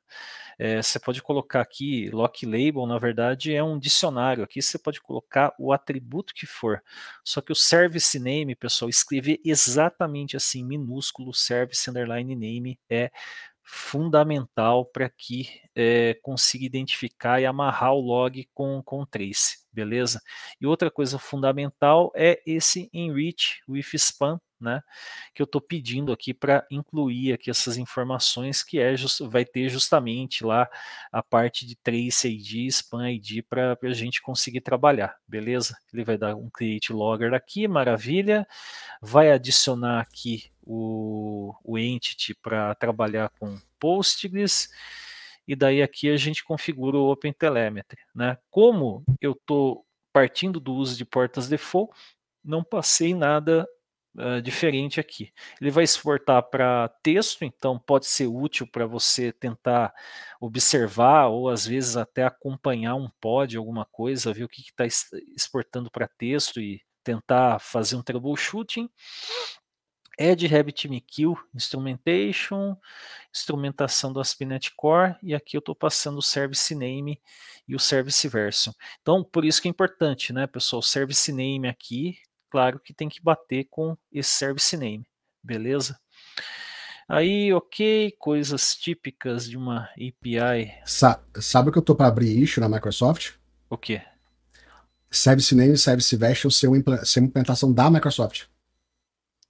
É, você pode colocar aqui, lock label, na verdade, é um dicionário. Aqui você pode colocar o atributo que for. Só que o service name, pessoal, escrever exatamente assim, minúsculo, service underline name, é fundamental para que é, consiga identificar e amarrar o log com, com o trace, beleza? E outra coisa fundamental é esse enrich with spam, né, que eu estou pedindo aqui para incluir aqui essas informações que é just, vai ter justamente lá a parte de trace ID, span ID para a gente conseguir trabalhar, beleza? Ele vai dar um create logger aqui, maravilha, vai adicionar aqui o, o entity para trabalhar com Postgres e daí aqui a gente configura o OpenTelemetry, né? Como eu estou partindo do uso de portas default, não passei nada diferente aqui. Ele vai exportar para texto, então pode ser útil para você tentar observar ou às vezes até acompanhar um pod, alguma coisa, ver o que está exportando para texto e tentar fazer um troubleshooting. Add RabbitMQ Instrumentation, instrumentação do ASP.NET Core, e aqui eu estou passando o Service Name e o Service Version. Então, por isso que é importante, né, pessoal, o Service Name aqui, claro que tem que bater com esse service name, beleza? Aí, ok, coisas típicas de uma API. Sa sabe o que eu tô para abrir issue na Microsoft? O quê? Service name e service version ser ser uma implementação da Microsoft.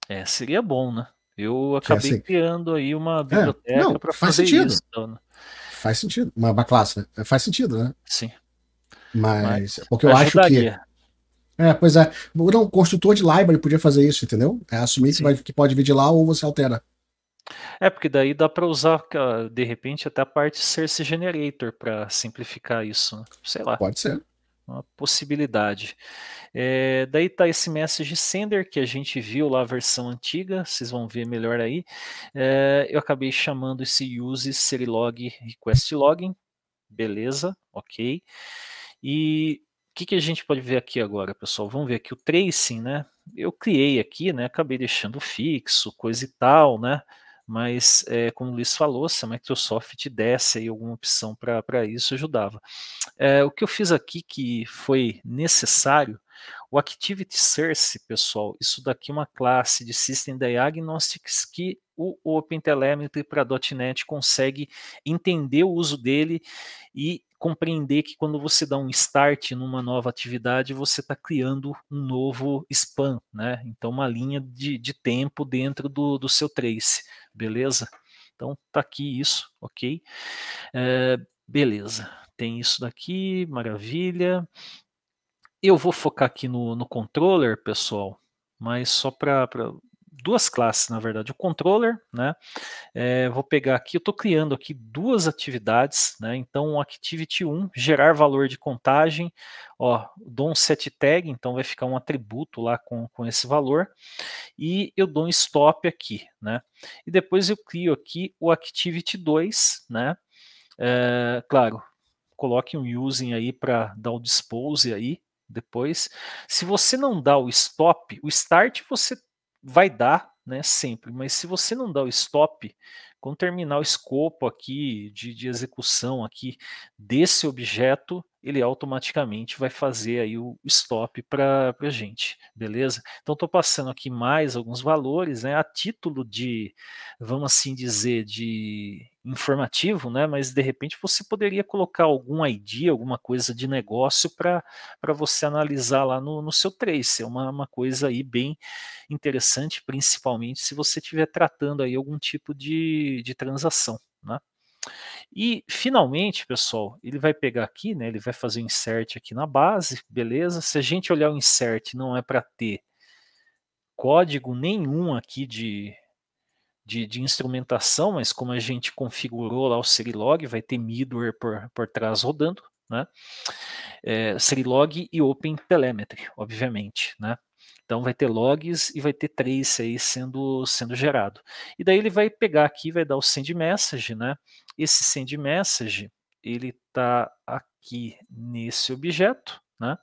É, seria bom, né? Eu acabei é assim. criando aí uma é, biblioteca é, para fazer sentido. isso. Então? Faz sentido. Uma, uma classe, né? Faz sentido, né? Sim. Mas, Mas porque eu acho que é, pois é. Não, o construtor de library podia fazer isso, entendeu? É assumir que, vai, que, pode vir de lá ou você altera. É, porque daí dá para usar, de repente, até a parte Source Generator para simplificar isso. Né? Sei lá. Pode ser. Uma possibilidade. É, daí tá esse message sender que a gente viu lá a versão antiga, vocês vão ver melhor aí. É, eu acabei chamando esse use serilog request login, beleza, ok. E que, que a gente pode ver aqui agora, pessoal? Vamos ver aqui o tracing, né? Eu criei aqui, né? Acabei deixando fixo, coisa e tal, né? Mas, é, como o Luiz falou, se a Microsoft desse aí alguma opção para isso, ajudava. É, o que eu fiz aqui que foi necessário, o Activity Source, pessoal, isso daqui é uma classe de System Diagnostics que o OpenTelemetry para .NET consegue entender o uso dele e compreender que quando você dá um start numa nova atividade, você está criando um novo span, né? Então, uma linha de, de tempo dentro do, do seu trace, beleza? Então, tá aqui isso, ok? É, beleza, tem isso daqui, maravilha. Eu vou focar aqui no, no controller, pessoal, mas só para duas classes, na verdade. O controller, né? É, vou pegar aqui, eu estou criando aqui duas atividades, né? Então, Activity 1, gerar valor de contagem, ó, dou um set tag, então vai ficar um atributo lá com, com esse valor, e eu dou um stop aqui, né? E depois eu crio aqui o Activity 2, né? É, claro, coloque um using aí para dar o dispose aí, depois. Se você não dá o stop, o start você vai dar, né, sempre, mas se você não dá o stop, quando terminar o escopo aqui de, de execução aqui desse objeto, ele automaticamente vai fazer aí o stop para a gente, beleza? Então estou passando aqui mais alguns valores, né, a título de, vamos assim dizer, de informativo, né, mas de repente você poderia colocar algum ID, alguma coisa de negócio para você analisar lá no, no seu trace, é uma, uma coisa aí bem interessante, principalmente se você estiver tratando aí algum tipo de, de transação, né? E finalmente, pessoal, ele vai pegar aqui, né? Ele vai fazer o um insert aqui na base, beleza? Se a gente olhar o insert, não é para ter código nenhum aqui de, de, de, instrumentação, mas como a gente configurou lá o Serilog, vai ter middleware por, por trás rodando, né? É, Serilog e OpenTelemetry, obviamente, né? Então vai ter logs e vai ter trace aí sendo, sendo gerado. E daí ele vai pegar aqui, vai dar o send message, né? Esse send message, ele está aqui nesse objeto, né?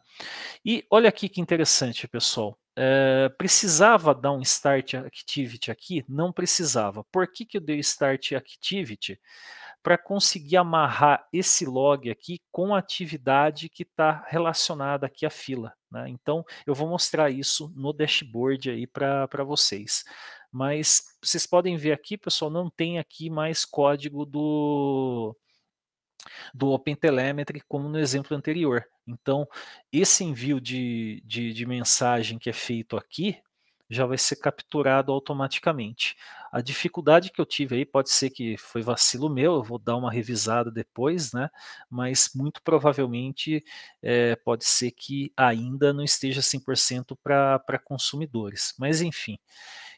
E olha aqui que interessante, pessoal. É, precisava dar um start activity aqui? Não precisava. Por que, que eu dei start activity? para conseguir amarrar esse log aqui com a atividade que está relacionada aqui à fila. Né? Então, eu vou mostrar isso no dashboard aí para vocês. Mas vocês podem ver aqui, pessoal, não tem aqui mais código do, do OpenTelemetry como no exemplo anterior. Então, esse envio de, de, de mensagem que é feito aqui, já vai ser capturado automaticamente. A dificuldade que eu tive aí pode ser que foi vacilo meu, eu vou dar uma revisada depois, né? Mas muito provavelmente é, pode ser que ainda não esteja 100% para consumidores. Mas enfim,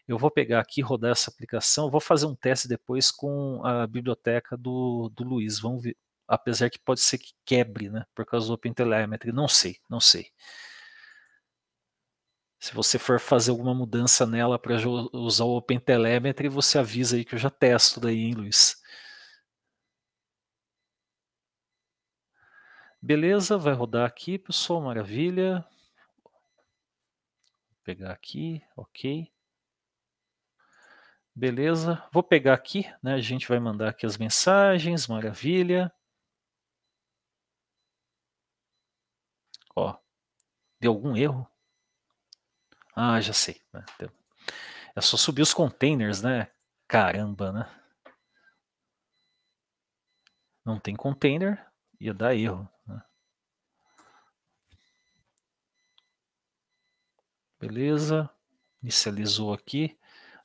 eu vou pegar aqui, rodar essa aplicação, vou fazer um teste depois com a biblioteca do, do Luiz. Vamos ver, apesar que pode ser que quebre, né? Por causa do OpenTelemetry, não sei, não sei. Se você for fazer alguma mudança nela para usar o OpenTelemetry, você avisa aí que eu já testo daí, hein, Luiz? Beleza, vai rodar aqui, pessoal, maravilha. Vou pegar aqui, ok. Beleza, vou pegar aqui, né? A gente vai mandar aqui as mensagens, maravilha. Ó, deu algum erro? Ah, já sei. Né? É só subir os containers, né? Caramba, né? Não tem container, ia dar erro. Né? Beleza, inicializou aqui.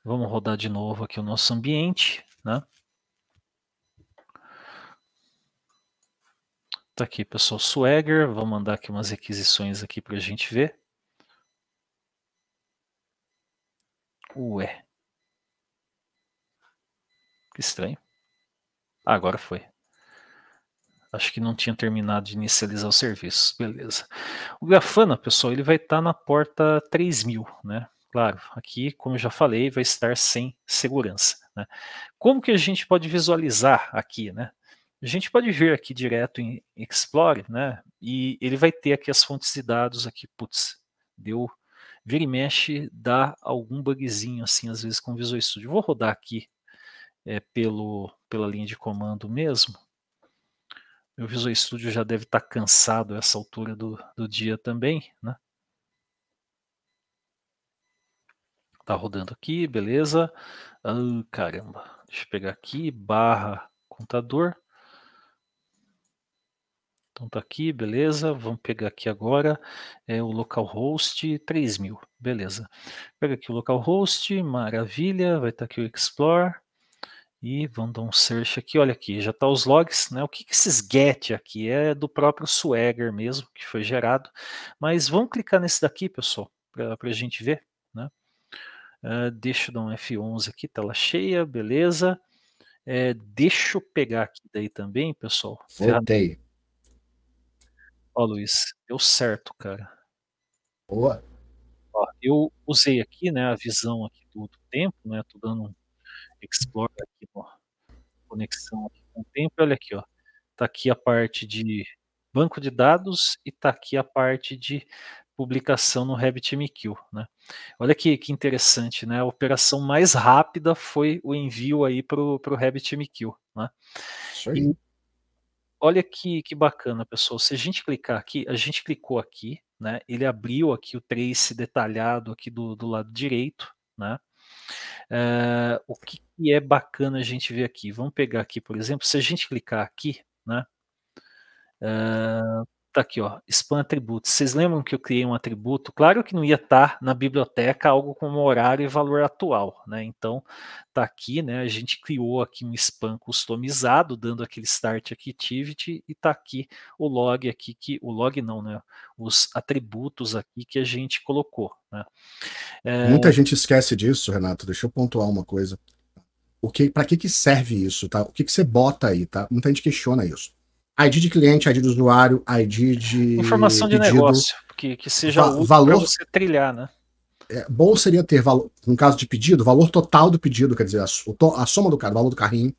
Vamos rodar de novo aqui o nosso ambiente, né? Tá aqui, pessoal, Swagger. Vou mandar aqui umas requisições aqui para a gente ver. Ué. Que estranho. Ah, agora foi. Acho que não tinha terminado de inicializar o serviço. Beleza. O Grafana, pessoal, ele vai estar tá na porta 3000, né? Claro, aqui, como eu já falei, vai estar sem segurança. Né? Como que a gente pode visualizar aqui, né? A gente pode ver aqui direto em Explore, né? E ele vai ter aqui as fontes de dados aqui, putz, deu vira e mexe dá algum bugzinho assim, às vezes com o Visual Studio. Vou rodar aqui é, pelo, pela linha de comando mesmo. Meu Visual Studio já deve estar tá cansado essa altura do, do dia também, né? Tá rodando aqui, beleza. Ah, caramba, deixa eu pegar aqui, barra contador. Então tá aqui, beleza. Vamos pegar aqui agora é, o localhost 3000, beleza. Pega aqui o localhost, maravilha. Vai estar tá aqui o Explore. E vamos dar um search aqui, olha aqui, já está os logs, né? O que, que esses get aqui é do próprio Swagger mesmo, que foi gerado. Mas vamos clicar nesse daqui, pessoal, para a gente ver, né? Uh, deixa eu dar um F11 aqui, tela cheia, beleza. É, deixa eu pegar aqui daí também, pessoal. Voltei. Ó, Luiz, deu certo, cara. Boa. Ó, eu usei aqui, né, a visão aqui do, do tempo, né? Tô dando um explore aqui, ó, conexão aqui com o tempo. Olha aqui, ó. Tá aqui a parte de banco de dados e tá aqui a parte de publicação no RabbitMQ, né? Olha que, que interessante, né? A operação mais rápida foi o envio aí para o RabbitMQ, né? Isso aí. E olha que, que bacana, pessoal. Se a gente clicar aqui, a gente clicou aqui, né? Ele abriu aqui o trace detalhado aqui do, do lado direito, né? Uh, o que, que, é bacana a gente ver aqui? Vamos pegar aqui, por exemplo, se a gente clicar aqui, né? Uh, tá aqui, ó, spam atributos. Vocês lembram que eu criei um atributo? Claro que não ia estar tá na biblioteca algo como horário e valor atual, né? Então, tá aqui, né? A gente criou aqui um spam customizado, dando aquele start activity e tá aqui o log aqui que o log não, né? Os atributos aqui que a gente colocou, né? É... Muita gente esquece disso, Renato. Deixa eu pontuar uma coisa. O que, para que que serve isso, tá? O que que você bota aí, tá? Muita gente questiona isso. ID de cliente, ID do usuário, ID de. Informação de pedido, negócio, que, que seja va valor você trilhar, né? É, bom seria ter, valor, no caso de pedido, valor total do pedido, quer dizer, a, a soma do carro, valor do carrinho.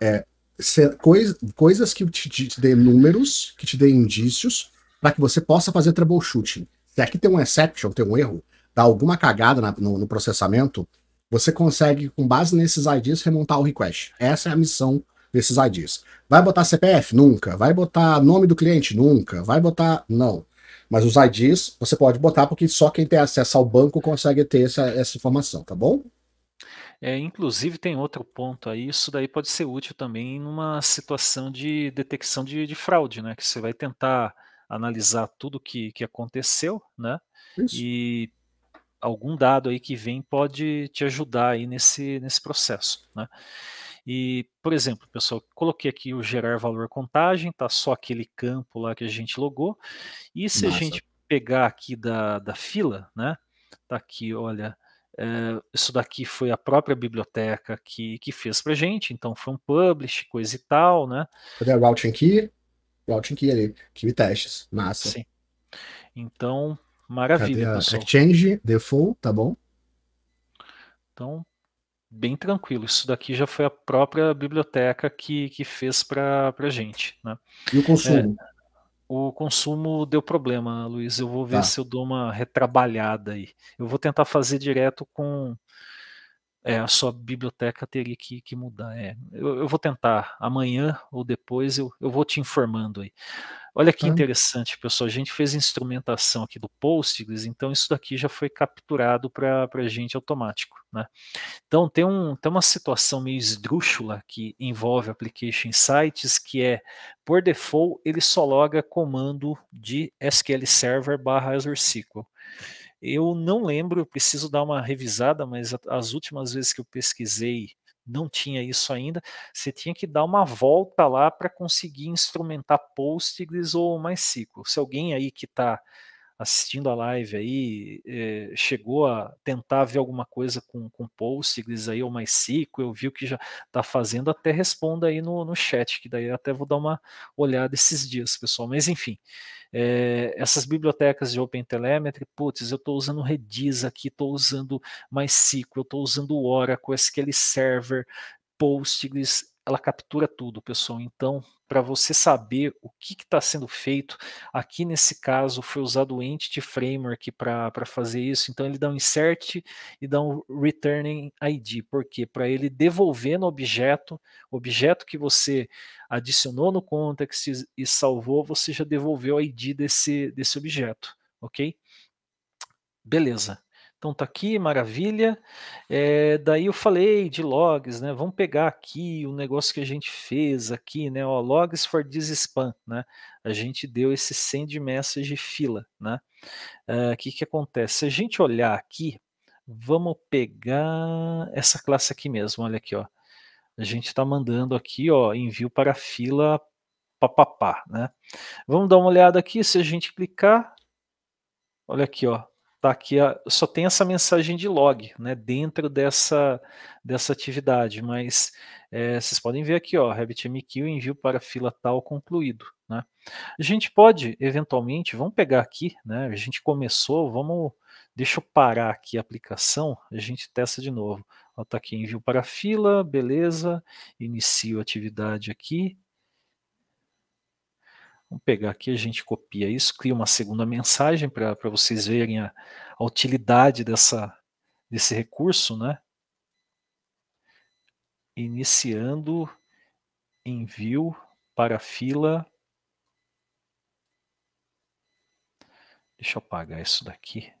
É, ser, coisa, coisas que te, te dê números, que te dê indícios, para que você possa fazer troubleshooting. Se aqui tem um exception, tem um erro, dá alguma cagada na, no, no processamento, você consegue, com base nesses IDs, remontar o request. Essa é a missão desses IDs. Vai botar CPF? Nunca. Vai botar nome do cliente? Nunca. Vai botar. Não. Mas os IDs você pode botar porque só quem tem acesso ao banco consegue ter essa, essa informação, tá bom? É, inclusive tem outro ponto aí, isso daí pode ser útil também numa situação de detecção de, de fraude, né? Que você vai tentar analisar tudo que, que aconteceu, né? Isso. E algum dado aí que vem pode te ajudar aí nesse, nesse processo, né? E, por exemplo, pessoal, coloquei aqui o gerar valor contagem, tá só aquele campo lá que a gente logou. E se Massa. a gente pegar aqui da, da fila, né? Tá aqui, olha, é, isso daqui foi a própria biblioteca que, que fez pra gente, então foi um publish, coisa e tal, né? Cadê a routing key? Routing key ali, key testes, massa. Sim. Então, maravilha, Cadê a pessoal. Exchange, default, tá bom? Então, bem tranquilo. Isso daqui já foi a própria biblioteca que, que fez para a gente. Né? E o consumo? É, o consumo deu problema, Luiz. Eu vou ver tá. se eu dou uma retrabalhada aí. Eu vou tentar fazer direto com. É, a sua biblioteca teria que, que mudar. É, eu, eu, vou tentar amanhã ou depois, eu, eu vou te informando aí. Olha que interessante, pessoal. A gente fez instrumentação aqui do Postgres, então isso daqui já foi capturado para a gente automático. Né? Então tem, um, tem uma situação meio esdrúxula que envolve Application Insights, que é, por default, ele só loga comando de SQL Server barra Azure SQL. Eu não lembro, eu preciso dar uma revisada, mas as últimas vezes que eu pesquisei não tinha isso ainda, você tinha que dar uma volta lá para conseguir instrumentar Postgres ou MySQL. Se alguém aí que está assistindo a live aí eh, chegou a tentar ver alguma coisa com, com Postgres aí ou MySQL, viu que já está fazendo, até responda aí no, no chat, que daí até vou dar uma olhada esses dias, pessoal. Mas enfim, é, essas bibliotecas de OpenTelemetry, putz, eu estou usando Redis aqui, estou usando MySQL, estou usando Oracle, SQL Server, Postgres, ela captura tudo, pessoal. Então, para você saber o que está sendo feito, aqui nesse caso foi usado o Entity Framework para fazer isso. Então, ele dá um insert e dá um returning ID. Por quê? Para ele devolver no objeto, objeto que você adicionou no context e salvou, você já devolveu o ID desse, desse objeto, ok? Beleza. Então tá aqui, maravilha. É, daí eu falei de logs, né? Vamos pegar aqui o negócio que a gente fez aqui, né? Ó, logs for this spam, né? A gente deu esse send message fila, né? O uh, que que acontece? Se a gente olhar aqui, vamos pegar essa classe aqui mesmo, olha aqui, ó. A gente está mandando aqui, ó, envio para fila papapá, né? Vamos dar uma olhada aqui, se a gente clicar, olha aqui, ó, tá aqui, só tem essa mensagem de log, né, dentro dessa, dessa atividade, mas é, vocês podem ver aqui, ó, RabbitMQ envio para fila tal concluído, né. A gente pode, eventualmente, vamos pegar aqui, né, a gente começou, vamos, deixa eu parar aqui a aplicação, a gente testa de novo, ó, tá aqui, envio para fila, beleza, inicio a atividade aqui, Vamos pegar aqui, a gente copia isso, cria uma segunda mensagem para vocês verem a, a, utilidade dessa, desse recurso, né? Iniciando envio para fila. Deixa eu apagar isso daqui.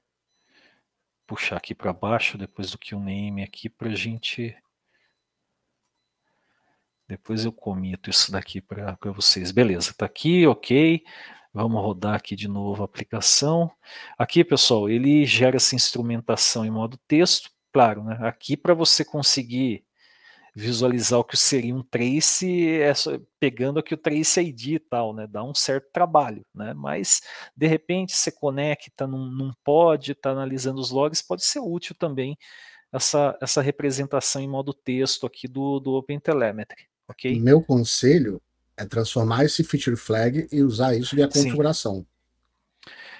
Puxar aqui para baixo, depois do que o name aqui, para a gente depois eu comito isso daqui para vocês. Beleza, está aqui, ok. Vamos rodar aqui de novo a aplicação. Aqui, pessoal, ele gera essa instrumentação em modo texto. Claro, né? aqui para você conseguir visualizar o que seria um trace, é pegando aqui o trace ID e tal, né? Dá um certo trabalho, né? Mas de repente você conecta num, num pod, está analisando os logs, pode ser útil também essa, essa representação em modo texto aqui do, do OpenTelemetry. Ok? Meu conselho é transformar esse feature flag e usar isso via configuração.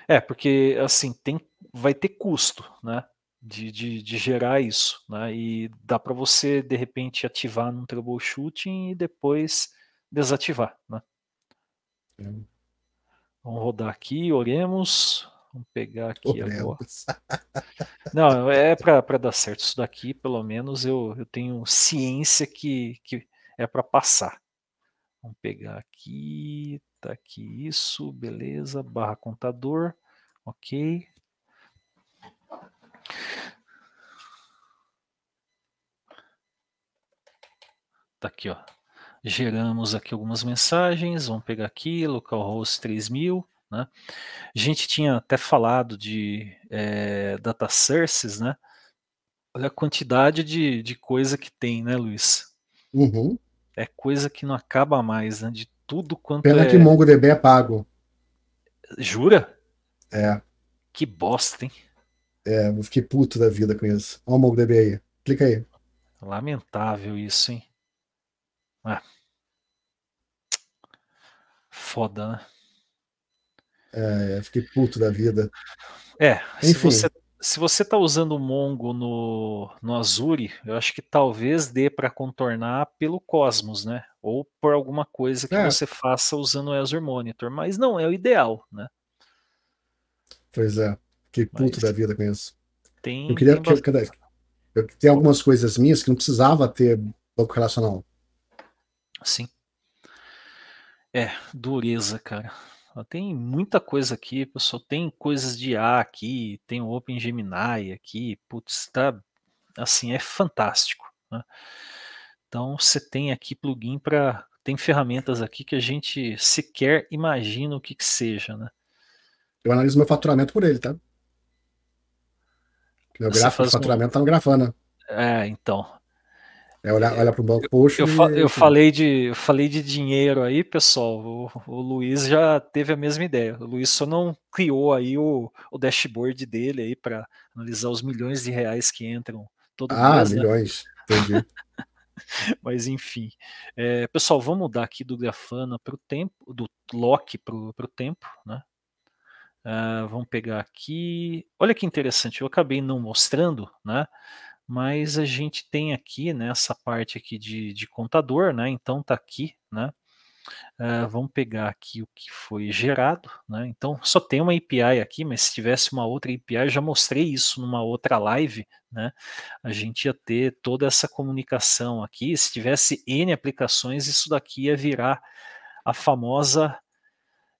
É, porque assim, tem, vai ter custo, né? De, de, de gerar isso, né? E dá para você, de repente, ativar num troubleshooting e depois desativar, né? É. Vamos rodar aqui, oremos. Vamos pegar aqui agora. Não, é para dar certo isso daqui, pelo menos eu, eu tenho ciência que, que é para passar. Vamos pegar aqui, tá aqui isso, beleza, barra contador, ok. Tá aqui, ó. Geramos aqui algumas mensagens, vamos pegar aqui, localhost 3000, né? A gente tinha até falado de é, data sources, né? Olha a quantidade de, de coisa que tem, né, Luiz? Uhum é coisa que não acaba mais, né? De tudo quanto Pena é... que MongoDB é pago. Jura? É. Que bosta, hein? É, eu fiquei puto da vida com isso. Olha o MongoDB aí. Clica aí. Lamentável isso, hein? Ah. Foda, né? É, fiquei puto da vida. É, Enfim. se você se você está usando o Mongo no, no Azure, eu acho que talvez dê para contornar pelo Cosmos, né? Ou por alguma coisa que é. você faça usando o Azure Monitor, mas não é o ideal, né? Pois é, que puto mas da vida com isso. Tem, eu queria tem que, eu, tem algumas coisas minhas que não precisava ter banco relacional. Sim. É, dureza, cara. Tem muita coisa aqui, pessoal. Tem coisas de A aqui, tem o OpenGemini aqui. Putz, tá assim, é fantástico. Né? Então você tem aqui plugin para. Tem ferramentas aqui que a gente sequer imagina o que, que seja, né? Eu analiso meu faturamento por ele, tá? Meu gráfico de faturamento um... tá no Grafana. É, então. É, olha, olha para o banco puxo. Eu, eu, eu, falei de, eu falei de dinheiro aí, pessoal. O, o, Luiz já teve a mesma ideia. O Luiz só não criou aí o, o dashboard dele aí para analisar os milhões de reais que entram todo ah, mês. Ah, milhões. Né? Entendi. Mas enfim. É, pessoal, vamos mudar aqui do Grafana para o tempo, do Lock para o tempo, né? Uh, vamos pegar aqui. Olha que interessante, eu acabei não mostrando, né? Mas a gente tem aqui né, parte aqui de, de contador, né? Então tá aqui, né? Uh, vamos pegar aqui o que foi gerado, né? Então só tem uma API aqui, mas se tivesse uma outra API, já mostrei isso numa outra live, né? A gente ia ter toda essa comunicação aqui. Se tivesse N aplicações, isso daqui ia virar a famosa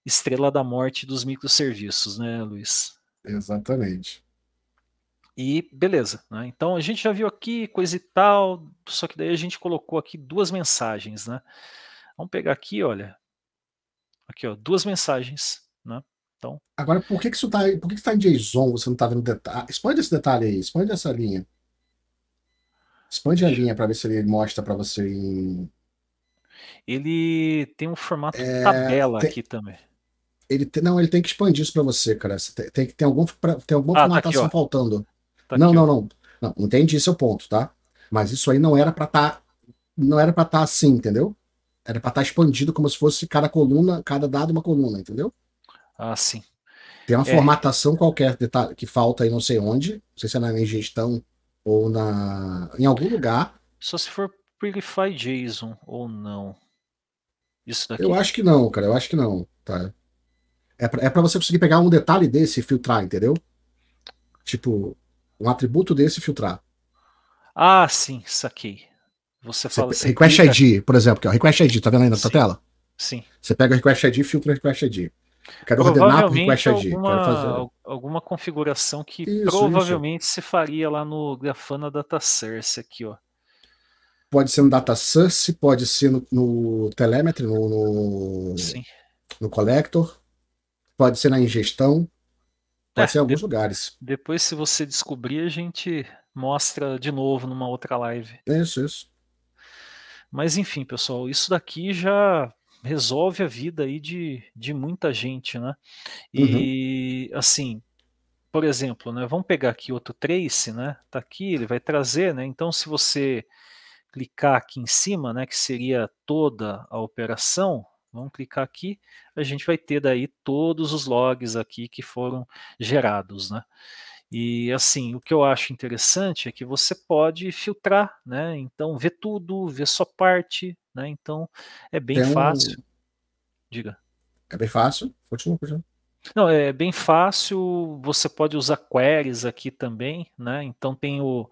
estrela da morte dos microserviços, né, Luiz? Exatamente. E beleza, né? Então a gente já viu aqui coisa e tal, só que daí a gente colocou aqui duas mensagens, né? Vamos pegar aqui, olha. Aqui, ó, duas mensagens, né? Então. Agora, por que que isso tá, por que que tá em JSON? Você não tá vendo detalhe? Expande esse detalhe aí, expande essa linha. Expande a linha para ver se ele mostra para você em. Ele tem um formato é, tabela tem, aqui também. Ele te, não, ele tem que expandir isso para você, cara. Você tem, tem, tem, algum, tem alguma ah, formatação tá aqui, faltando. Tá não, aqui, não, não, não. Entendi seu ponto, tá? Mas isso aí não era para estar. Tá, não era para estar tá assim, entendeu? Era para estar tá expandido como se fosse cada coluna, cada dado uma coluna, entendeu? Ah, sim. Tem uma é. formatação qualquer detalhe, que falta aí não sei onde, não sei se é na ingestão ou na em algum lugar. Só se for Purify JSON ou não. Isso daqui. Eu acho que não, cara. Eu acho que não. Tá. É para é você conseguir pegar um detalhe desse e filtrar, entendeu? Tipo, um atributo desse filtrar. Ah, sim, saquei. Você fala você, Request clica... ID, por exemplo, que é o Request ID, tá vendo aí na sim, sua tela? Sim. Você pega o Request ID e filtra o Request ID. Quero ordenar por Request ID. Alguma, fazer... alguma configuração que isso, provavelmente isso. se faria lá no Grafana Data Source aqui, ó. Pode ser no Data Source, pode ser no, no Telemetry, no, no, no Collector, pode ser na ingestão, pode é, ser em alguns de, lugares. Depois, se você descobrir, a gente mostra de novo numa outra live. Isso, isso. Mas enfim, pessoal, isso daqui já resolve a vida aí de, de muita gente, né? E uhum. assim, por exemplo, né, vamos pegar aqui outro trace, né? Tá aqui, ele vai trazer, né? Então, se você clicar aqui em cima, né, que seria toda a operação, vamos clicar aqui, a gente vai ter daí todos os logs aqui que foram gerados, né? E assim, o que eu acho interessante é que você pode filtrar, né? Então, ver tudo, ver só parte, né? Então, é bem Tem fácil. Um... Diga. É bem fácil? Continua, continua. Não, é bem fácil. Você pode usar queries aqui também, né? Então tem o,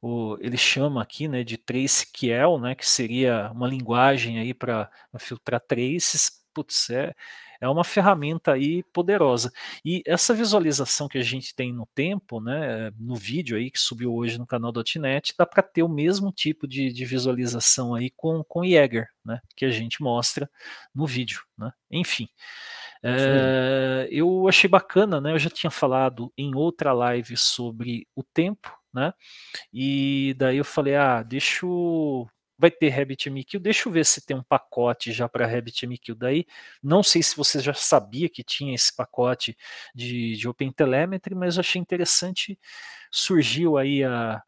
o ele chama aqui, né, de TraceQL, né, que seria uma linguagem aí para filtrar traces. Putz, é, é uma ferramenta aí poderosa. E essa visualização que a gente tem no tempo, né, no vídeo aí que subiu hoje no canal .NET, dá para ter o mesmo tipo de, de, visualização aí com com Jäger, né, que a gente mostra no vídeo, né? Enfim, é, eu achei bacana, né? Eu já tinha falado em outra live sobre o tempo, né? E daí eu falei, ah, deixa eu vai ter RabbitMQ, deixa eu ver se tem um pacote já para RabbitMQ. Daí, não sei se você já sabia que tinha esse pacote de, de OpenTelemetry, mas achei interessante, surgiu aí a,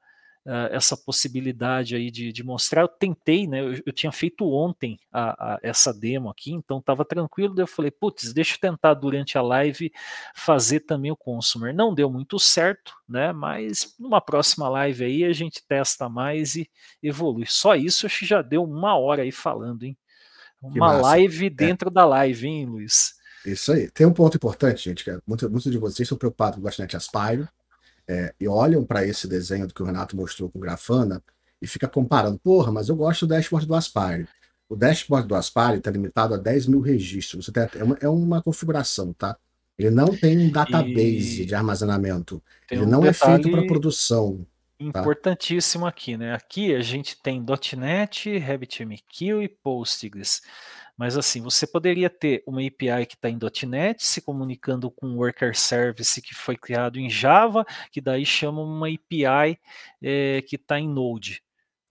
uh, essa possibilidade aí de, de, mostrar. Eu tentei, né? Eu, eu tinha feito ontem a, a, essa demo aqui, então estava tranquilo. Daí eu falei, putz, deixa eu tentar durante a live fazer também o consumer. Não deu muito certo, né? Mas numa próxima live aí a gente testa mais e evolui. Só isso acho que já deu uma hora aí falando, hein? Uma live é. dentro é. da live, hein, Luiz? Isso aí. Tem um ponto importante, gente, que é, muitos muito de vocês estão preocupados com o .NET Aspire, é, e olham para esse desenho do que o Renato mostrou com Grafana e fica comparando, porra, mas eu gosto do dashboard do Aspire. O dashboard do Aspire está limitado a 10 mil registros. Você tem, é, uma, é uma configuração, tá? Ele não tem um database e de armazenamento. Ele um não é feito para produção. Tá? Importantíssimo tá? aqui, né? Aqui a gente tem .NET, RabbitMQ e Postgres. Mas assim, você poderia ter uma API que está em .NET se comunicando com um worker service que foi criado em Java, que daí chama uma API é, que está em Node.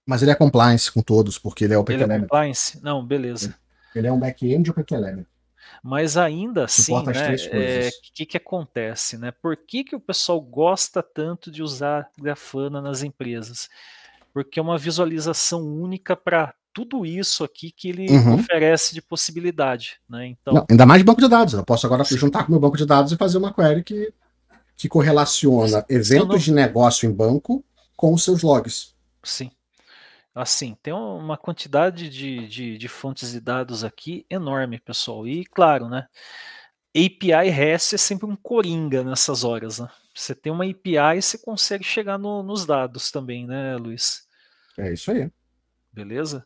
Mas ele é compliance com todos, porque ele é OpenElement. Ele é compliance? Não, beleza. Ele é um back-end OpenElement. Mas ainda assim, o né, é, que, que acontece? Né? Por que, que o pessoal gosta tanto de usar Grafana nas empresas? Porque é uma visualização única para tudo isso aqui que ele uhum. oferece de possibilidade. Né? Então, Não, ainda mais banco de dados. Eu posso agora sim. juntar com o meu banco de dados e fazer uma query que, que correlaciona eventos não... de negócio em banco com os seus logs. Sim. Assim, tem uma quantidade de, de, de fontes de dados aqui enorme, pessoal. E claro, né? API REST é sempre um coringa nessas horas, né? Você tem uma API e você consegue chegar no, nos dados também, né, Luiz? É isso aí. Beleza?